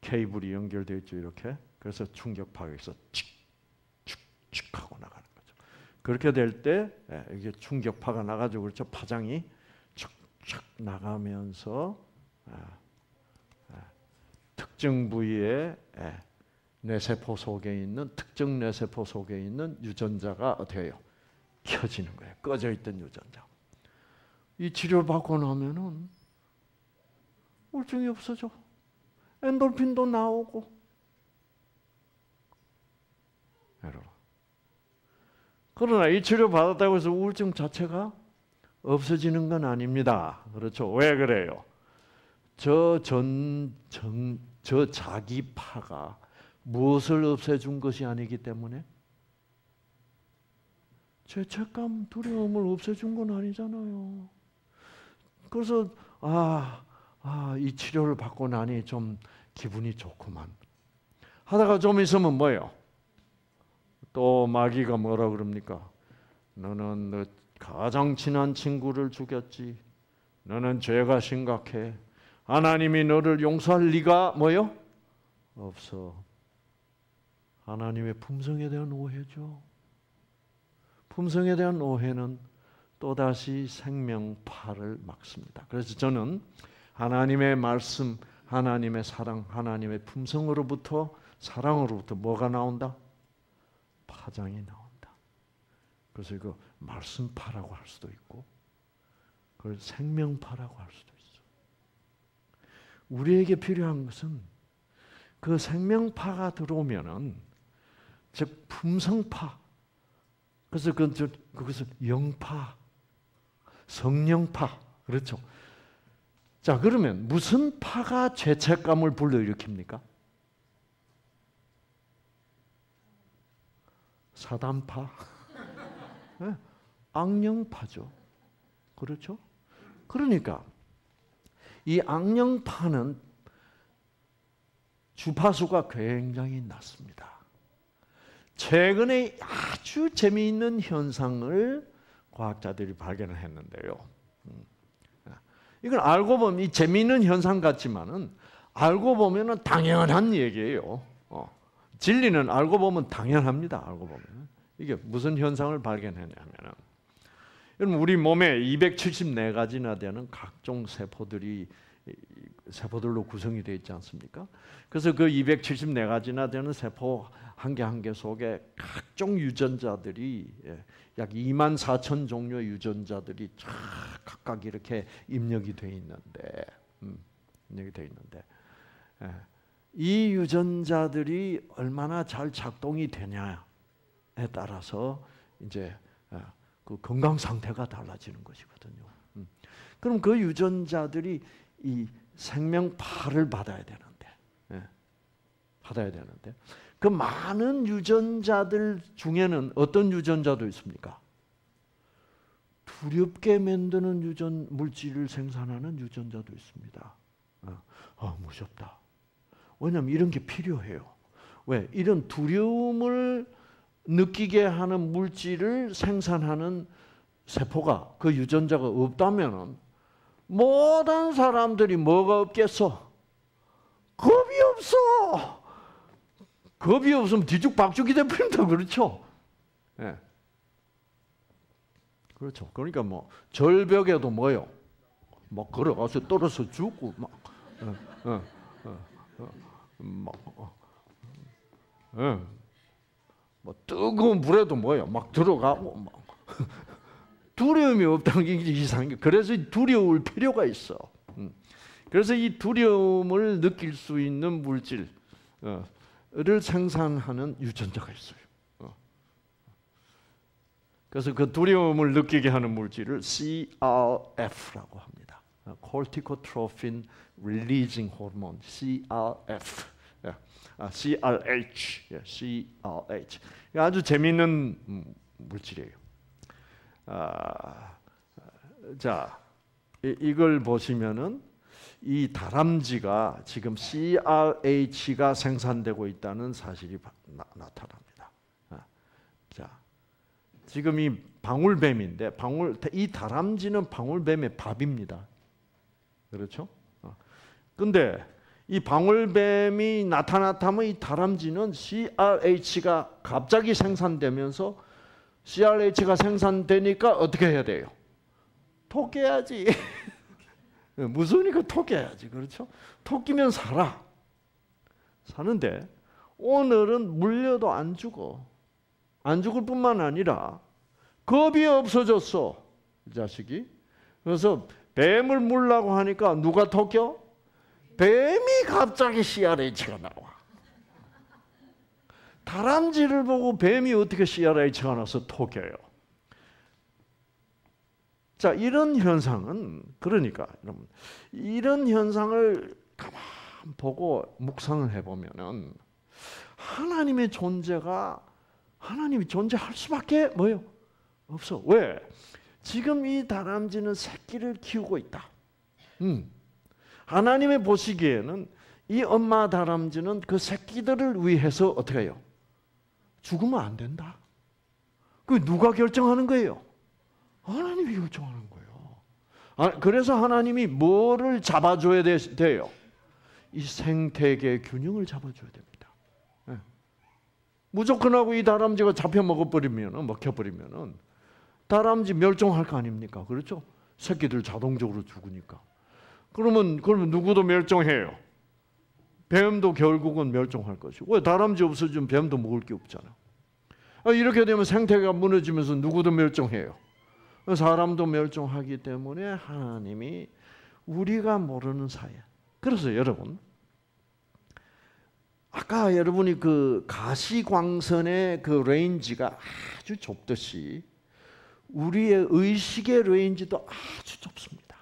케이블이 연결되어 있죠 이렇게. 그래서 충격파에서 축축축 하고 나가는 거죠. 그렇게 될때 예, 이게 충격파가 나가지고 그렇죠 파장이 축축 나가면서 아, 아, 특정 부위에 예, 뇌세포 속에 있는 특정 뇌세포 속에 있는 유전자가 어떻게 해요? 켜지는 거예요. 꺼져 있던 유전자. 이 치료를 받고 나면은 우울증이 없어져. 엔돌핀도 나오고. 그러나 이 치료 받았다고 해서 우울증 자체가 없어지는 건 아닙니다. 그렇죠. 왜 그래요? 저 전, 전, 저 자기 파가 무엇을 없애준 것이 아니기 때문에 죄책감, 두려움을 없애준 건 아니잖아요. 그래서 아, 아, 이 치료를 받고 나니 좀 기분이 좋구만. 하다가 좀 있으면 뭐예요? 또 마귀가 뭐라 그럽니까? 너는 너 가장 친한 친구를 죽였지. 너는 죄가 심각해. 하나님이 너를 용서할 리가 뭐요? 없어. 하나님의 품성에 대한 오해죠. 품성에 대한 오해는 또다시 생명파를 막습니다. 그래서 저는 하나님의 말씀, 하나님의 사랑, 하나님의 품성으로부터 사랑으로부터 뭐가 나온다? 파장이 나온다. 그래서 이거 말씀파라고 할 수도 있고 그걸 생명파라고 할 수도 있어. 우리에게 필요한 것은 그 생명파가 들어오면은 즉 품성파 그래서 그 그것은 영파 성령파. 그렇죠. 자, 그러면 무슨 파가 죄책감을 불러일으킵니까? 사단파. *laughs* 네. 악령파죠. 그렇죠? 그러니까 이 악령파는 주파수가 굉장히 낮습니다. 최근에 아주 재미있는 현상을 과학자들이 발견을 했는데요. 음. 이건 알고 보면 이 재미있는 현상 같지만은 알고 보면은 당연한 얘기예요. 어. 진리는 알고 보면 당연합니다. 알고 보면 이게 무슨 현상을 발견했냐면은 여러분 우리 몸에 274가지나 되는 각종 세포들이 세포들로 구성이 되어 있지 않습니까? 그래서 그 274가지나 되는 세포 한 개 한 개 속에 각종 유전자들이 예, 약 2만 4천 종류의 유전자들이 쫙 각각 이렇게 입력이 돼 있는데, 음, 입력이 돼 있는데, 예, 이 유전자들이 얼마나 잘 작동이 되냐에 따라서 이제 어, 그 건강 상태가 달라지는 것이거든요. 음. 그럼 그 유전자들이 이 생명파를 받아야 되는데, 예. 받아야 되는데, 그 많은 유전자들 중에는 어떤 유전자도 있습니까? 두렵게 만드는 유전 물질을 생산하는 유전자도 있습니다. 아, 아 무섭다. 왜냐하면 이런 게 필요해요. 왜? 이런 두려움을 느끼게 하는 물질을 생산하는 세포가 그 유전자가 없다면 모든 사람들이 뭐가 없겠어? 겁이 없어. 겁이 없으면 뒤죽박죽이 돼버린다 그렇죠? 예. 네. 그렇죠. 그러니까 뭐 절벽에도 뭐요? 막 걸어가서 떨어져 죽고 막, 어, 어, 어, 어 막, 어, 어. 뭐 뜨거운 물에도 뭐요? 막 들어가고 막 *laughs* 두려움이 없다는 게 이상한 게 그래서 두려울 필요가 있어. 음. 그래서 이 두려움을 느낄 수 있는 물질 을 생산하는 유전자가 있어요. 그래서 그 두려움을 느끼게 하는 물질을 CRF라고 합니다. Corticotrophin Releasing Hormone, CRF. 아, CRH, CRH. 아주 재미있는 물질이에요. 아, 자, 이, 걸 보시면은 이 다람쥐가 지금 CRH가 생산되고 있다는 사실이 나, 타납니다 아, 자, 지금 이 방울뱀인데 방울 이 다람쥐는 방울뱀의 밥입니다. 그렇죠? 어. 근데 이 방울뱀이 나타났다면 이 다람쥐는 CRH가 갑자기 생산되면서 CRH가 생산되니까 어떻게 해야 돼요? 토끼야지. *laughs* 무서우니까 토끼야지. 그렇죠? 토끼면 살아. 사는데 오늘은 물려도 안 죽어. 안 죽을 뿐만 아니라 겁이 없어졌어. 이 자식이. 그래서 뱀을 물라고 하니까 누가 토껴? 뱀이 갑자기 CRH가 나와. 다람쥐를 보고 뱀이 어떻게 CRH가 나서 토겨요. 자, 이런 현상은 그러니까 여러분 이런 현상을 가만 보고 묵상을 해 보면은 하나님의 존재가 하나님이 존재할 수밖에 뭐요? 없어. 왜? 지금 이 다람쥐는 새끼를 키우고 있다. 음. 하나님의 보시기에는 이 엄마 다람쥐는 그 새끼들을 위해서 어떻게 해요? 죽으면 안 된다. 그 누가 결정하는 거예요? 하나님이 결정하는 거예요. 아, 그래서 하나님이 뭐를 잡아줘야 돼요? 이 생태계 균형을 잡아줘야 됩니다. 무조건 하고 이 다람쥐가 잡혀 먹어버리면 먹혀버리면은 다람쥐 멸종할 거 아닙니까? 그렇죠? 새끼들 자동적으로 죽으니까. 그러면 그러면 누구도 멸종해요. 뱀도 결국은 멸종할 것이고 왜 다람쥐 없어지면 뱀도 먹을 게 없잖아. 아, 이렇게 되면 생태계가 무너지면서 누구도 멸종해요. 사람도 멸종하기 때문에 하나님이 우리가 모르는 사이. 그래서 여러분 아까 여러분이 그 가시광선의 그 range가 아주 좁듯이 우리의 의식의 range도 아주 좁습니다.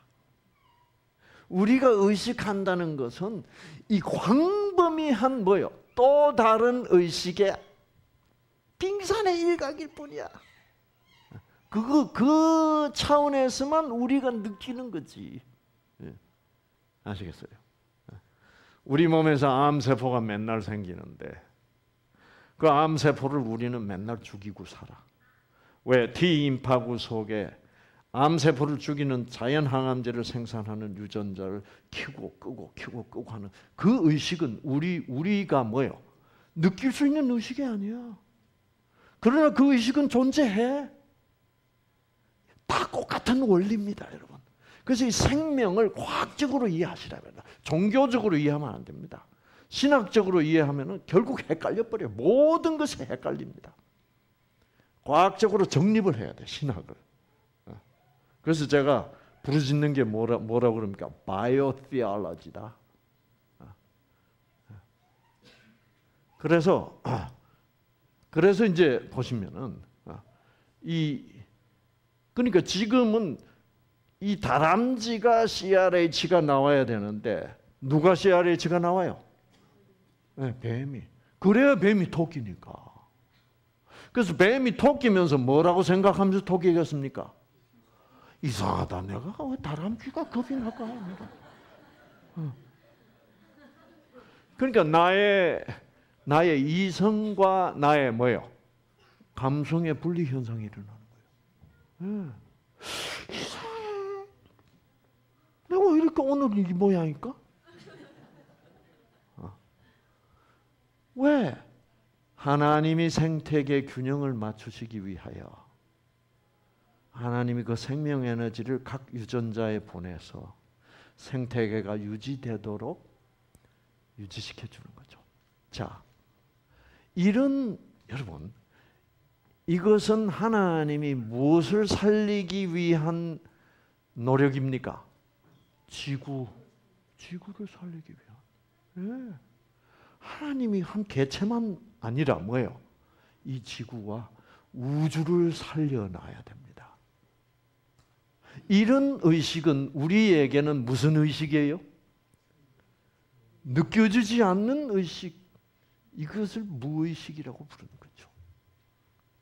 우리가 의식한다는 것은 이 광범위한 뭐요? 또 다른 의식의 빙산의 일각일 뿐이야. 그거 그 차원에서만 우리가 느끼는 거지. 예. 아시겠어요? 우리 몸에서 암세포가 맨날 생기는데 그 암세포를 우리는 맨날 죽이고 살아. 왜? T임파구 속에 암세포를 죽이는 자연항암제를 생산하는 유전자를 키고 끄고 키고 끄고 하는 그 의식은 우리, 우리가 뭐요? 느낄 수 있는 의식이 아니야. 그러나 그 의식은 존재해. 다 똑같은 원리입니다, 여러분. 그래서 이 생명을 과학적으로 이해하시라면 종교적으로 이해하면 안 됩니다. 신학적으로 이해하면 결국 헷갈려 버려. 모든 것이 헷갈립니다. 과학적으로 정립을 해야 돼 신학을. 어. 그래서 제가 부르짖는 게 뭐라 뭐라 그럽니까? 바이오티올로지다. 어. 어. 그래서 그래서 이제 보시면은 이 그러니까 지금은 이 다람쥐가 CRH가 나와야 되는데 누가 CRH가 나와요? 네, 뱀이. 그래야 뱀이 토끼니까. 그래서 뱀이 토끼면서 뭐라고 생각하면서 토끼겠습니까? 이상하다. 내가 왜 다람쥐가 겁이 날까? 그러니까 나의 나의 이성과 나의 뭐요? 감성의 분리 현상이 일어나는 이상해. 내가 왜 이렇게 오늘 이 모양일까? 어. 왜? 하나님이 생태계 균형을 맞추시기 위하여 하나님이 그 생명 에너지를 각 유전자에 보내서 생태계가 유지되도록 유지시켜 주는 거죠. 자, 이런 여러분 이것은 하나님이 무엇을 살리기 위한 노력입니까? 지구, 지구를 살리기 위한. 네. 하나님이 한 개체만 아니라 뭐예요? 이 지구와 우주를 살려놔야 됩니다. 이런 의식은 우리에게는 무슨 의식이에요? 느껴지지 않는 의식, 이것을 무의식이라고 부르는 거죠.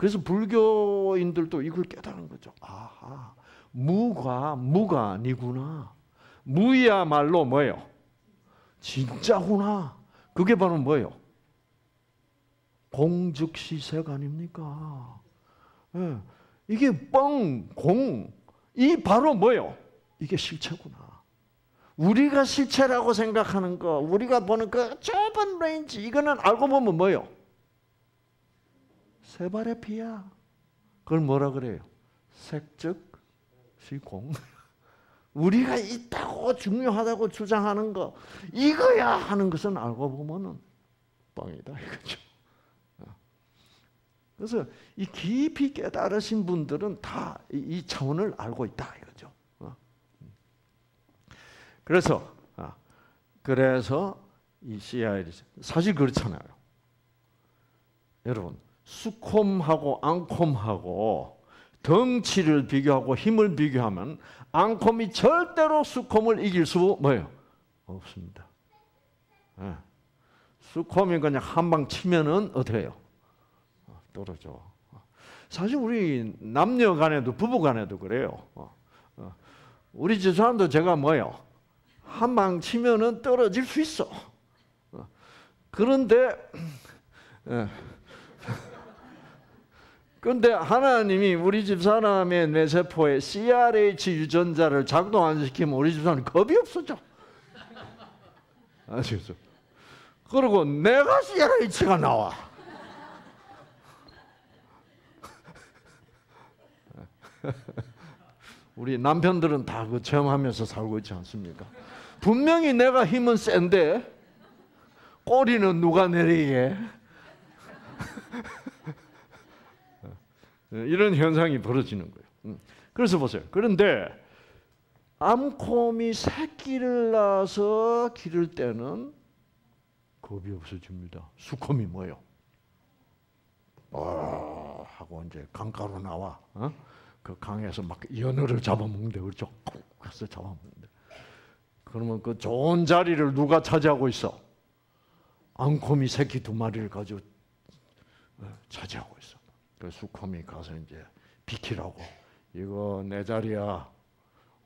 그래서 불교인들도 이걸 깨달은 거죠. 아하, 무가 무가 아니구나. 무야말로 뭐예요? 진짜구나. 그게 바로 뭐예요? 공즉시색 아닙니까? 네. 이게 뻥, 공, 이 바로 뭐예요? 이게 실체구나. 우리가 실체라고 생각하는 거, 우리가 보는 그 좁은 range, 이거는 알고 보면 뭐예요? 새 발의 피야. 그걸 뭐라 그래요? 색즉시공. *laughs* 우리가 있다고 중요하다고 주장하는 거 이거야 하는 것은 알고 보면은 뻥이다 이거죠. 그래서 이 깊이 깨달으신 분들은 다 이 차원을 알고 있다 이거죠. 그래서 아, 그래서 이 CIL 사실 그렇잖아요. 여러분 수콤하고 앙콤하고 덩치를 비교하고 힘을 비교하면 앙콤이 절대로 수콤을 이길 수 뭐예요? 없습니다. 네. 수콤이 그냥 한 방 치면은 어떻게 해요? 어, 떨어져. 사실 우리 남녀 간에도 부부 간에도 그래요. 어, 어. 우리 집 사람도 제가 뭐요? 한 방 치면은 떨어질 수 있어. 그런데 예. 그런데 하나님이 우리 집 사람의 뇌세포에 CRH 유전자를 작동 안 시키면 우리 집 사람 겁이 없어져. 아시겠죠? 그리고 내가 CRH가 나와. 우리 남편들은 다 그 체험하면서 살고 있지 않습니까? 분명히 내가 힘은 센데 꼬리는 누가 내리게? 이런 현상이 벌어지는 거예요. 음. 그래서 보세요. 그런데 암콤이 새끼를 낳아서 기를 때는 겁이 없어집니다. 수콤이 뭐요? 어, 하고 이제 강가로 나와. 어? 그 강에서 막 연어를 잡아먹는데 그렇죠? 그래서 잡아먹는데. 그러면 그 좋은 자리를 누가 차지하고 있어? 앙콤이 새끼 두 마리를 가지고 어, 차지하고 있어. 그 수컴이 가서 이제 비키라고 이거 내 자리야.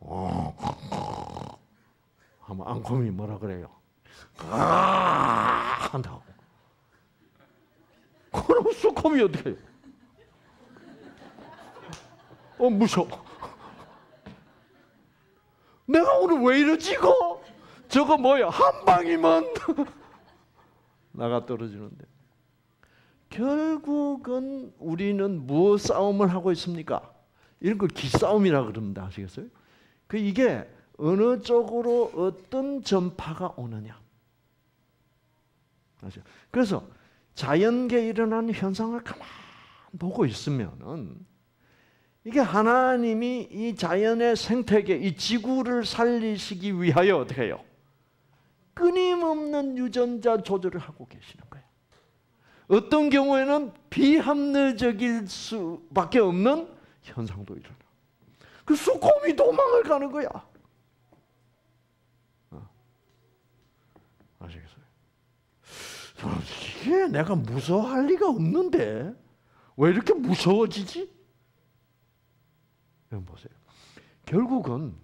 어. 하면 앙콤이 뭐라 그래요? 아 한다고. 그럼 수컴이 어떻게 해요? 어 무서워. 내가 오늘 왜 이러지 이거? 저거 뭐야? 한 방이면 *laughs* 나가 떨어지는데. 결국은 우리는 무엇 싸움을 하고 있습니까? 이런 걸 기싸움이라 그럽니다. 아시겠어요? 그 이게 어느 쪽으로 어떤 전파가 오느냐. 아시죠? 그래서 자연계에 일어나는 현상을 가만 보고 있으면은 이게 하나님이 이 자연의 생태계, 이 지구를 살리시기 위하여 어떻게 해요? 끊임없는 유전자 조절을 하고 계시는 거예요. 어떤 경우에는 비합리적일 수밖에 없는 현상도 일어나. 그 수kom이 도망을 가는 거야. 어. 아시겠어요? 이게 내가 무서워할 리가 없는데 왜 이렇게 무서워지지? 여러분 보세요. 결국은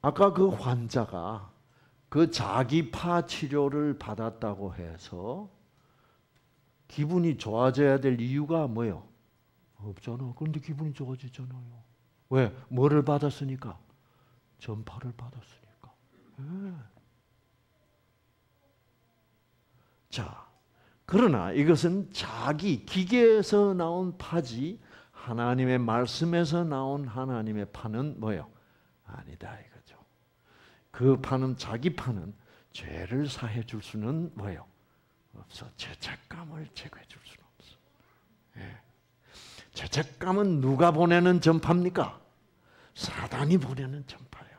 아까 그 환자가 그 자기파 치료를 받았다고 해서 기분이 좋아져야 될 이유가 뭐예요? 없잖아. 그런데 기분이 좋아지잖아요. 왜? 뭐를 받았으니까? 전파를 받았으니까. 네. 자, 그러나 이것은 자기 기계에서 나온 파지 하나님의 말씀에서 나온 하나님의 파는 뭐요? 아니다 이거죠. 그 파는 자기 파는 죄를 사해 줄 수는 뭐요? 없어. 죄책감을 제거해 줄 수는 없어. 예. 죄책감은 누가 보내는 전파입니까? 사단이 보내는 전파예요.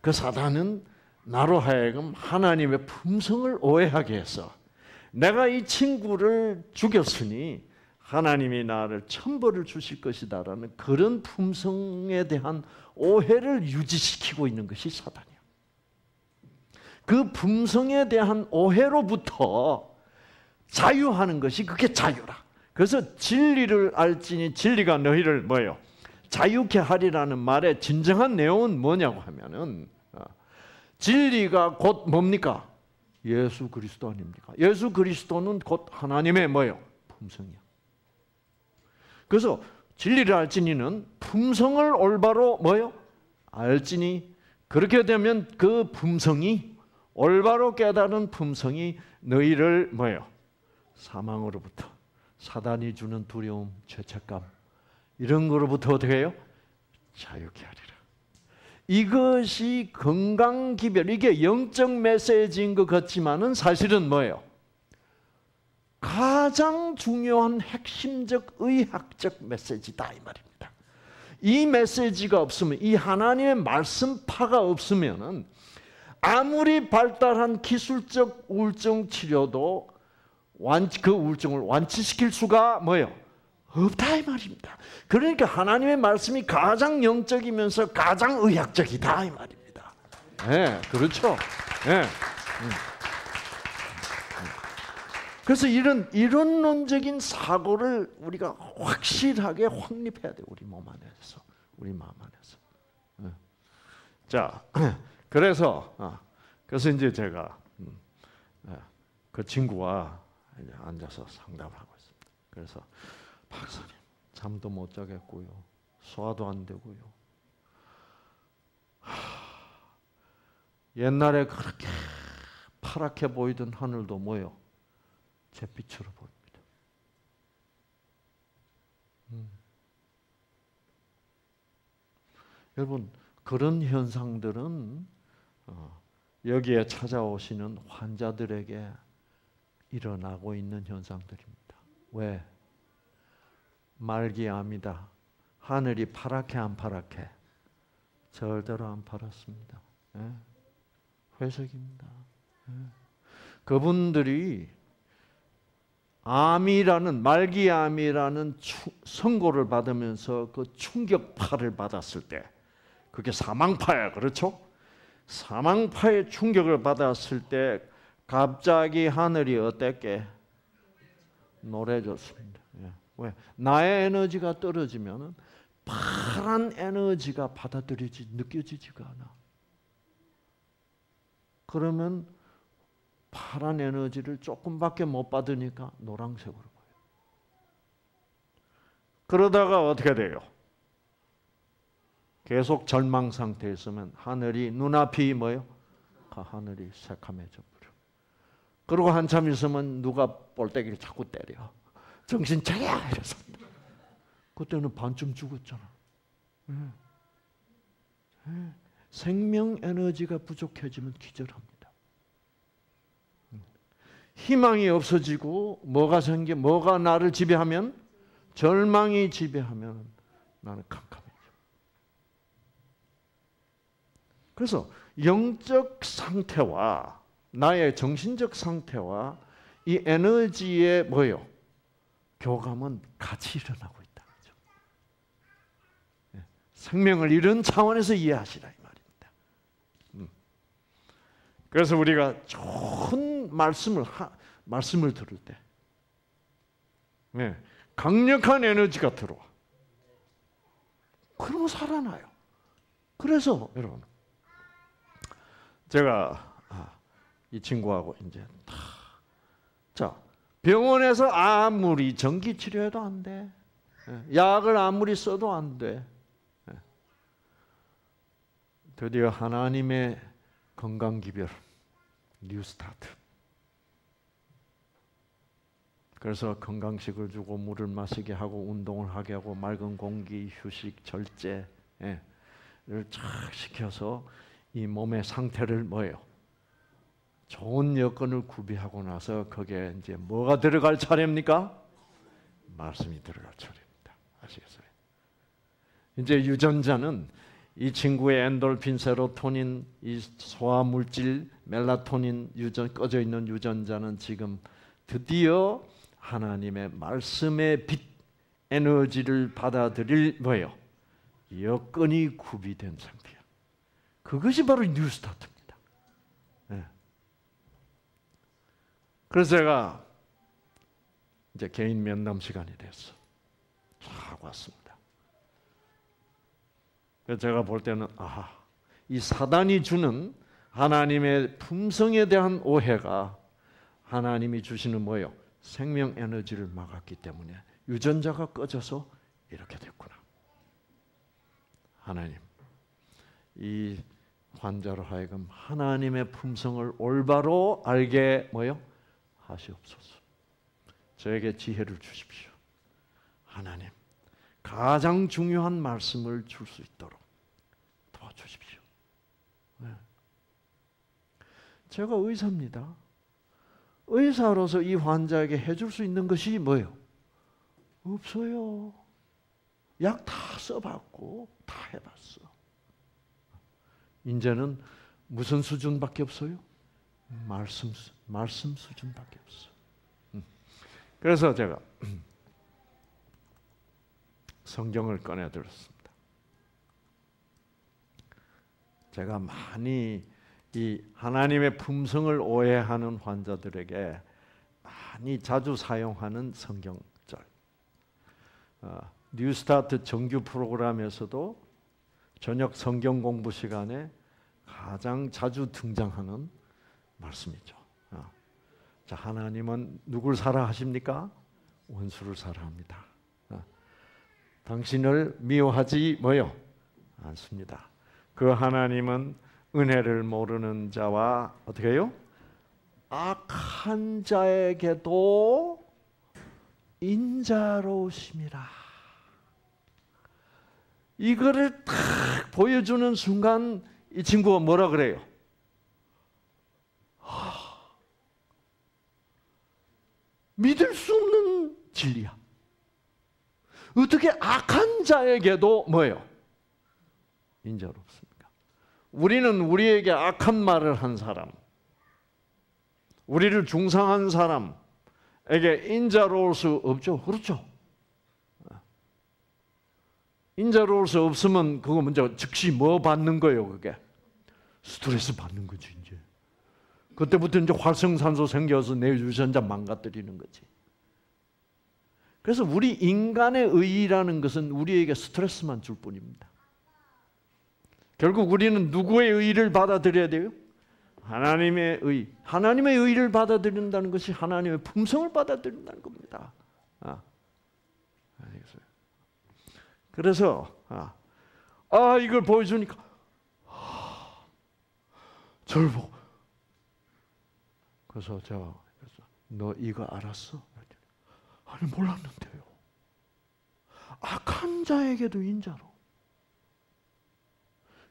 그 사단은 나로 하여금 하나님의 품성을 오해하게 해서 내가 이 친구를 죽였으니 하나님이 나를 천벌을 주실 것이다라는 그런 품성에 대한 오해를 유지시키고 있는 것이 사단이야. 그 품성에 대한 오해로부터 자유하는 것이 그게 자유라. 그래서 진리를 알지니 진리가 너희를 뭐요? 자유케 하리라는 말의 진정한 내용은 뭐냐고 하면은 어, 진리가 곧 뭡니까? 예수 그리스도 아닙니까? 예수 그리스도는 곧 하나님의 뭐요? 품성이야. 그래서 진리를 알지니는 품성을 올바로 뭐요? 알지니 그렇게 되면 그 품성이 올바로 깨달은 품성이 너희를 뭐요? 사망으로부터 사단이 주는 두려움, 죄책감 이런 거로부터 어떻게 해요? 자유케 하리라. 이것이 건강 기별 이게 영적 메시지인 것 같지만은 사실은 뭐예요? 가장 중요한 핵심적 의학적 메시지다 이 말입니다. 이 메시지가 없으면 이 하나님의 말씀파가 없으면은 아무리 발달한 기술적 우울증 치료도 완치, 그 우울증을 완치시킬 수가 뭐예요? 없다 이 말입니다. 그러니까 하나님의 말씀이 가장 영적이면서 가장 의학적이다 이 말입니다. 네, 그렇죠. 네. 그래서 이런 이론론적인 사고를 우리가 확실하게 확립해야 돼 우리 몸 안에서, 우리 마음 안에서. 네. 자, 그래서 어, 그래서 이제 제가 음, 네, 그 친구와 앉아서 상담을 하고 있습니다. 그래서 박사님 잠도 못 자겠고요. 소화도 안 되고요. 하, 옛날에 그렇게 파랗게 보이던 하늘도 뭐요? 잿빛으로 보입니다. 음. 여러분 그런 현상들은 어, 여기에 찾아오시는 환자들에게 일어나고 있는 현상들입니다. 왜? 말기암이다. 하늘이 파랗게 안 파랗게? 절대로 안 파랗습니다. 예? 회색입니다. 예? 그분들이 암이라는 말기암이라는 선고를 받으면서 그 충격파를 받았을 때 그게 사망파야 그렇죠? 사망파의 충격을 받았을 때 갑자기 하늘이 어땠게 노래졌습니다. 예. 왜? 나의 에너지가 떨어지면 파란 에너지가 받아들이지 느껴지지가 않아. 그러면 파란 에너지를 조금밖에 못 받으니까 노란색으로 보여. 그러다가 어떻게 돼요? 계속 절망 상태에 있으면 하늘이 눈앞이 뭐요? 하늘이 새카매져 버려. 그리고 한참 있으면 누가 볼때기를 자꾸 때려. 정신 차려! 이래서. 그때는 반쯤 죽었잖아. 네. 네. 생명 에너지가 부족해지면 기절합니다. 희망이 없어지고 뭐가 생겨 뭐가 나를 지배하면 절망이 지배하면 나는 캄캄해져. 그래서 영적 상태와 나의 정신적 상태와 이 에너지의 뭐요? 교감은 같이 일어나고 있다. 그죠? 생명을 이런 차원에서 이해하시라 이 말입니다. 음. 그래서 우리가 좋은 말씀을 하, 말씀을 들을 때 네, 강력한 에너지가 들어와. 그러면 살아나요. 그래서 여러분 제가 아, 이 친구하고 이제 자 병원에서 아무리 전기 치료해도 안 돼. 예, 약을 아무리 써도 안 돼. 예. 드디어 하나님의 건강 기별 New Start. 그래서 건강식을 주고 물을 마시게 하고 운동을 하게 하고 맑은 공기, 휴식, 절제를 쫙 시켜서 이 몸의 상태를 뭐예요? 좋은 여건을 구비하고 나서 거기에 이제 뭐가 들어갈 차례입니까? 말씀이 들어갈 차례입니다. 아시겠어요? 이제 유전자는 이 친구의 엔돌핀, 세로토닌, 이 소화 물질, 멜라토닌 유전 꺼져 있는 유전자는 지금 드디어 하나님의 말씀의 빛 에너지를 받아들일 뭐예요? 여건이 구비된 상태야. 그것이 바로 New Start입니다. 네. 그래서 제가 이제 개인 면담 시간이 됐어. 쫙 왔습니다. 제가 볼 때는 아, 이 사단이 주는 하나님의 품성에 대한 오해가 하나님이 주시는 뭐예요? 생명 에너지를 막았기 때문에 유전자가 꺼져서 이렇게 됐구나. 하나님, 이 환자로 하여금 하나님의 품성을 올바로 알게 뭐요? 하시옵소서. 저에게 지혜를 주십시오. 하나님, 가장 중요한 말씀을 줄 수 있도록 도와주십시오. 네. 제가 의사입니다. 의사로서 이 환자에게 해줄 수 있는 것이 뭐예요? 없어요. 약 다 써봤고 다 해봤어. 이제는 무슨 수준밖에 없어요? 말씀 말씀 수준밖에 없어. 음. 그래서 제가 성경을 꺼내 들었습니다. 제가 많이 이 하나님의 품성을 오해하는 환자들에게 많이 자주 사용하는 성경절. 어, 뉴스타트 정규 프로그램에서도 저녁 성경 공부 시간에 가장 자주 등장하는 말씀이죠. 어. 자, 하나님은 누굴 사랑하십니까? 원수를 사랑합니다. 어. 당신을 미워하지 뭐요? 않습니다. 그 하나님은 은혜를 모르는 자와 어떻게 해요? 악한 자에게도 인자로우심이라. 이거를 딱 보여주는 순간 이 친구가 뭐라 그래요? 믿을 수 없는 진리야. 어떻게 악한 자에게도 뭐예요? 인자롭습니다. 우리는 우리에게 악한 말을 한 사람, 우리를 중상한 사람에게 인자로울 수 없죠. 그렇죠? 인자로울 수 없으면 그거 먼저 즉시 뭐 받는 거예요, 그게? 스트레스 받는 거지, 이제. 그때부터 이제 활성산소 생겨서 내 유전자 망가뜨리는 거지. 그래서 우리 인간의 의라는 것은 우리에게 스트레스만 줄 뿐입니다. 결국 우리는 누구의 의를 받아들여야 돼요? 하나님의 의. 하나님의 의를 받아들인다는 것이 하나님의 품성을 받아들인다는 겁니다. 아. 알겠어요. 그래서 아, 아 이걸 보여주니까 아, 저를 보고 그래서 제가 그래서 너 이거 알았어? 아니 몰랐는데요. 악한 자에게도 인자로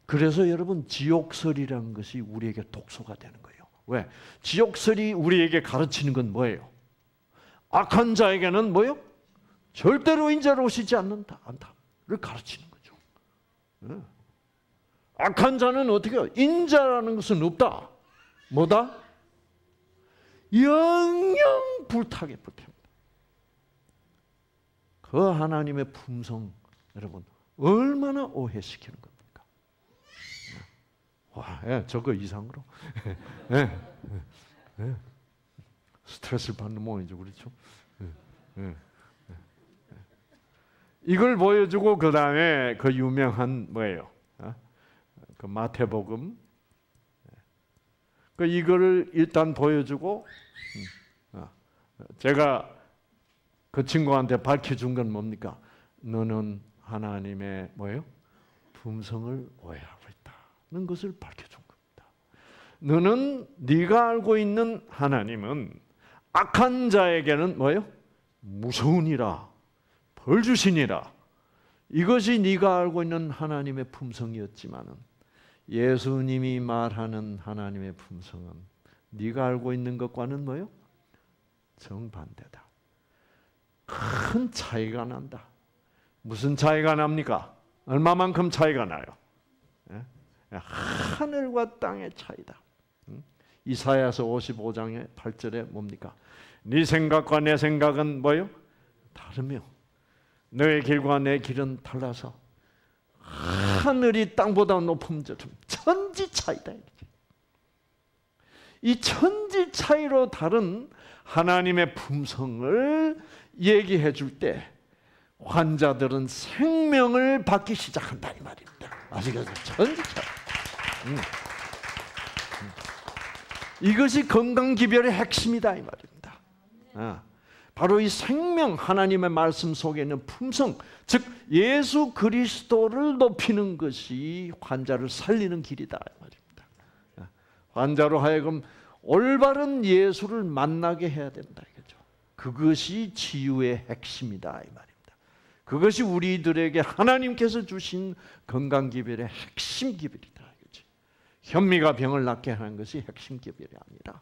그래서 여러분 지옥설이라는 것이 우리에게 독소가 되는 거예요. 왜? 지옥설이 우리에게 가르치는 건 뭐예요? 악한 자에게는 뭐요? 절대로 인자로우시지 않는다, 않다를 가르치는 거죠. 네. 악한 자는 어떻게 해요? 인자라는 것은 없다. 뭐다? 영영 불타게 불태웁니다. 그 하나님의 품성, 여러분 얼마나 오해시키는 겁니까? 와, 예, 저거 이상으로. *laughs* 예, 예, 스트레스를 받는 모양이죠, 그렇죠? 예, 이걸 보여주고 그 다음에 그 유명한 뭐예요? 어? 그 마태복음. 그 이거를 일단 보여주고 음, 어, 제가 그 친구한테 밝혀준 건 뭡니까? 너는 하나님의 뭐예요? 품성을 오해하고 있다는 것을 밝혀준 겁니다. 너는 네가 알고 있는 하나님은 악한 자에게는 뭐예요? 무서우니라 벌 주시니라. 이것이 네가 알고 있는 하나님의 품성이었지만은 예수님이 말하는 하나님의 품성은 네가 알고 있는 것과는 뭐요? 정반대다. 큰 차이가 난다. 무슨 차이가 납니까? 얼마만큼 차이가 나요? 예? 하늘과 땅의 차이다. 이사야서 55장의 8절에 뭡니까? 네 생각과 내 생각은 뭐요? 다르며 너의 길과 내 길은 달라서 하늘이 땅보다 점 천지 차이다. 이 천지 차이로 다른 하나님의 품성을 얘기해 줄 때 환자들은 생명을 받기 시작한다 이 말입니다. 아시겠죠? 천지 차이. 음. 음. 이것이 건강 기별의 핵심이다 이 말입니다. 아. 바로 이 생명 하나님의 말씀 속에 있는 품성, 즉 예수 그리스도를 높이는 것이 환자를 살리는 길이다 말입니다. 환자로 하여금 올바른 예수를 만나게 해야 된다 이거죠. 그것이 치유의 핵심이다 이 말입니다. 그것이 우리들에게 하나님께서 주신 건강 기별의 핵심 기별이다 이거지. 현미가 병을 낫게 하는 것이 핵심 기별이 아니라.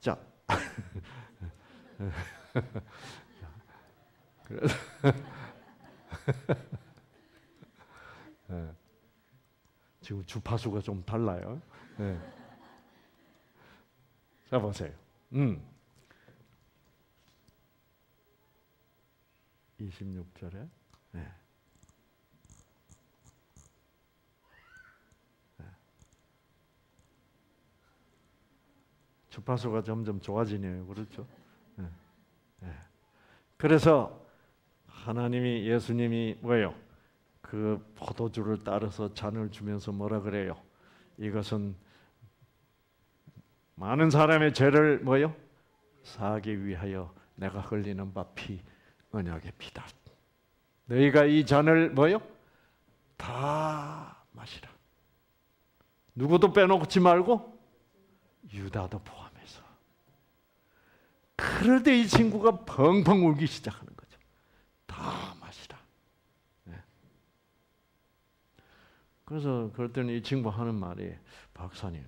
자. *laughs* 그래서 네. 지금 주파수가 좀 달라요. 네. 자 보세요. 음. 26절에 네. 주파수가 점점 좋아지네요. 그렇죠? 예. 그래서 하나님이 예수님이 뭐예요? 그 포도주를 따라서 잔을 주면서 뭐라 그래요? 이것은 많은 사람의 죄를 뭐요? 사하기 위하여 내가 흘리는 바피 언약의 피다. 너희가 이 잔을 뭐요? 다 마시라. 누구도 빼놓지 말고 유다도 포함. 그럴 때 이 친구가 펑펑 울기 시작하는 거죠. 다 마시라. 네. 그래서 그럴 때는 이 친구 하는 말이 박사님,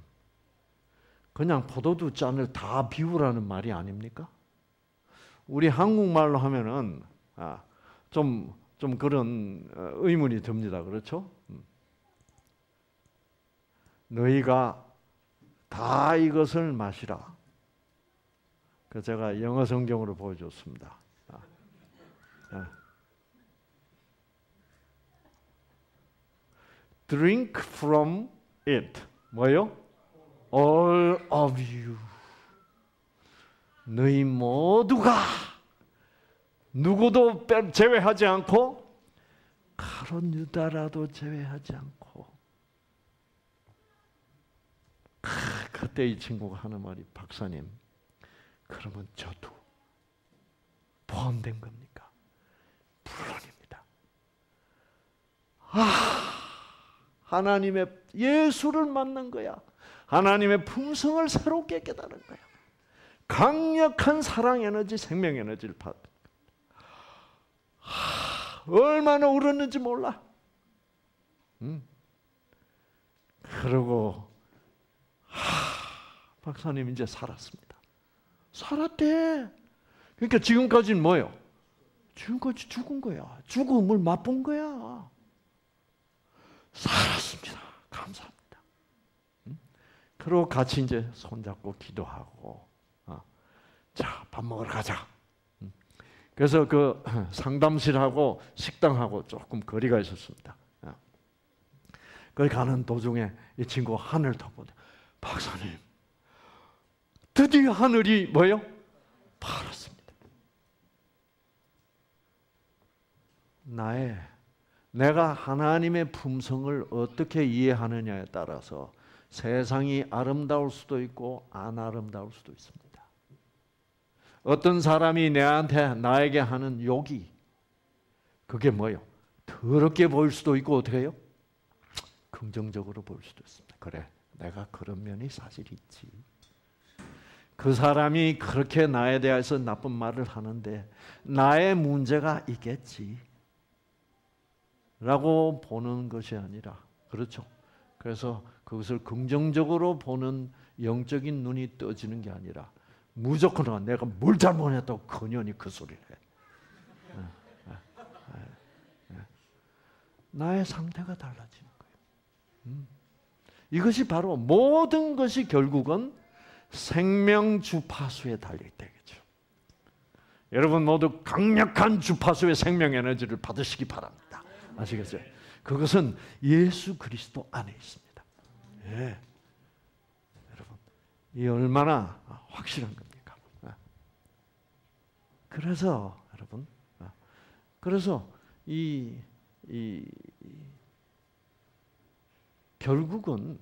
그냥 포도주 잔을 다 비우라는 말이 아닙니까? 우리 한국말로 하면은 아, 좀, 좀 그런 어, 의문이 듭니다. 그렇죠? 음. 너희가 다 이것을 마시라. 그 제가 영어 성경으로 보여줬습니다. 아. 아. Drink from it. 뭐요? All of you. 너희 모두가 누구도 제외하지 않고 가론 유다라도 제외하지 않고 그때 이 친구가 하는 말이 박사님 그러면 저도 포함된 겁니까? 물론입니다. 아, 하나님의 예수를 만난 거야. 하나님의 품성을 새롭게 깨달은 거야. 강력한 사랑 에너지, 생명 에너지를 받. 아, 얼마나 울었는지 몰라. 음. 그러고 하, 박사님 이제 살았습니다. 살았대. 그러니까 지금까지는 뭐예요? 지금까지 죽은 거야. 죽음을 맛본 거야. 살았습니다. 감사합니다. 응? 그리고 같이 이제 손잡고 기도하고, 어. 자, 밥 먹으러 가자. 응? 그래서 그 *clears throat* 상담실하고 식당하고 조금 거리가 있었습니다. 거기 가는 도중에 이 친구 하늘 덮보다 박사님 드디어 하늘이 뭐요? 파랗습니다. 나의 내가 하나님의 품성을 어떻게 이해하느냐에 따라서 세상이 아름다울 수도 있고 안 아름다울 수도 있습니다. 어떤 사람이 내한테 나에게 하는 욕이 그게 뭐요? 더럽게 보일 수도 있고 어떻게 해요? 긍정적으로 보일 수도 있습니다. 그래, 내가 그런 면이 사실 있지. 그 사람이 그렇게 나에 대해서 나쁜 말을 하는데 나의 문제가 있겠지. 라고 보는 것이 아니라 그렇죠. 그래서 그것을 긍정적으로 보는 영적인 눈이 떠지는 게 아니라 무조건 내가 뭘 잘못했다고 그년이 그 소리를 해. 나의 상태가 달라지는 거예요. 음. 이것이 바로 모든 것이 결국은 생명 주파수에 달려 있다겠죠. 여러분 모두 강력한 주파수의 생명 에너지를 받으시기 바랍니다. 아시겠어요? 그것은 예수 그리스도 안에 있습니다. 예. 여러분, 이 얼마나 확실한 겁니까? 그래서 여러분, 그래서 이, 이 결국은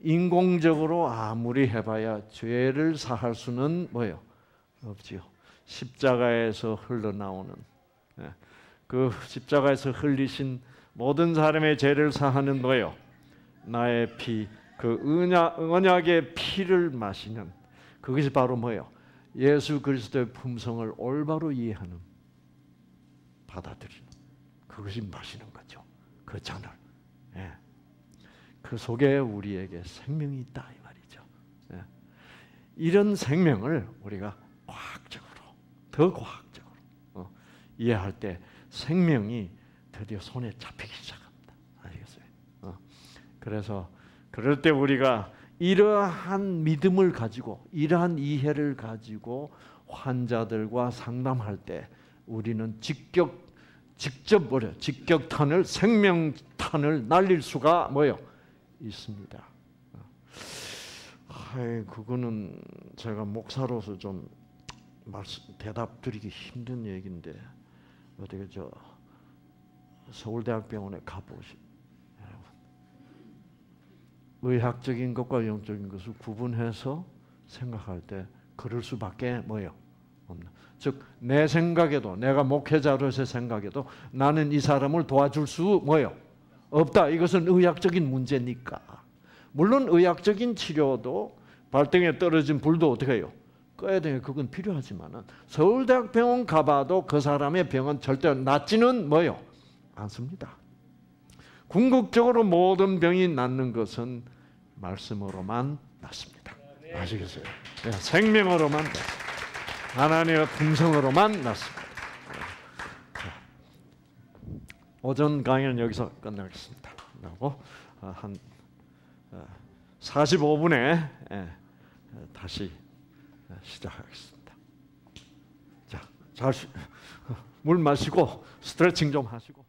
인공적으로 아무리 해봐야 죄를 사할 수는 뭐요? 없지요. 십자가에서 흘러나오는 예. 그 십자가에서 흘리신 모든 사람의 죄를 사하는 뭐요? 나의 피, 그 언약, 언약의 피를 마시는 그것이 바로 뭐요? 예수 그리스도의 품성을 올바로 이해하는 받아들이는 그것이 마시는 거죠. 그 잔을. 예. 그 속에 우리에게 생명이 있다 이 말이죠. 예. 이런 생명을 우리가 과학적으로 더 과학적으로 어, 이해할 때 생명이 드디어 손에 잡히기 시작합니다. 아시겠어요? 어. 그래서 그럴 때 우리가 이러한 믿음을 가지고 이러한 이해를 가지고 환자들과 상담할 때 우리는 직격 직접 뭐래 직격탄을 생명탄을 날릴 수가 뭐요 있습니다. 아이, 그거는 제가 목사로서 좀 말씀, 대답 드리기 힘든 얘기인데 어떻게 저 서울대학병원에 가보시 의학적인 것과 영적인 것을 구분해서 생각할 때 그럴 수밖에 뭐요 없나. 즉내 생각에도 내가 목회자로서 생각에도 나는 이 사람을 도와줄 수 뭐요 없다. 이것은 의학적인 문제니까. 물론 의학적인 치료도 발등에 떨어진 불도 어떻게 해요? 꺼야 되는 그건 필요하지만은 서울대학병원 가봐도 그 사람의 병은 절대 낫지는 뭐요? 않습니다. 궁극적으로 모든 병이 낫는 것은 말씀으로만 낫습니다. 아시겠어요? 네, 생명으로만 하나님의 품성으로만 낫습니다. 오전 강의는 여기서 끝나겠습니다. 그리고 어, 한 45분에 어, 예, 다시 시작하겠습니다. 자, 잘 물 마시고 스트레칭 좀 하시고.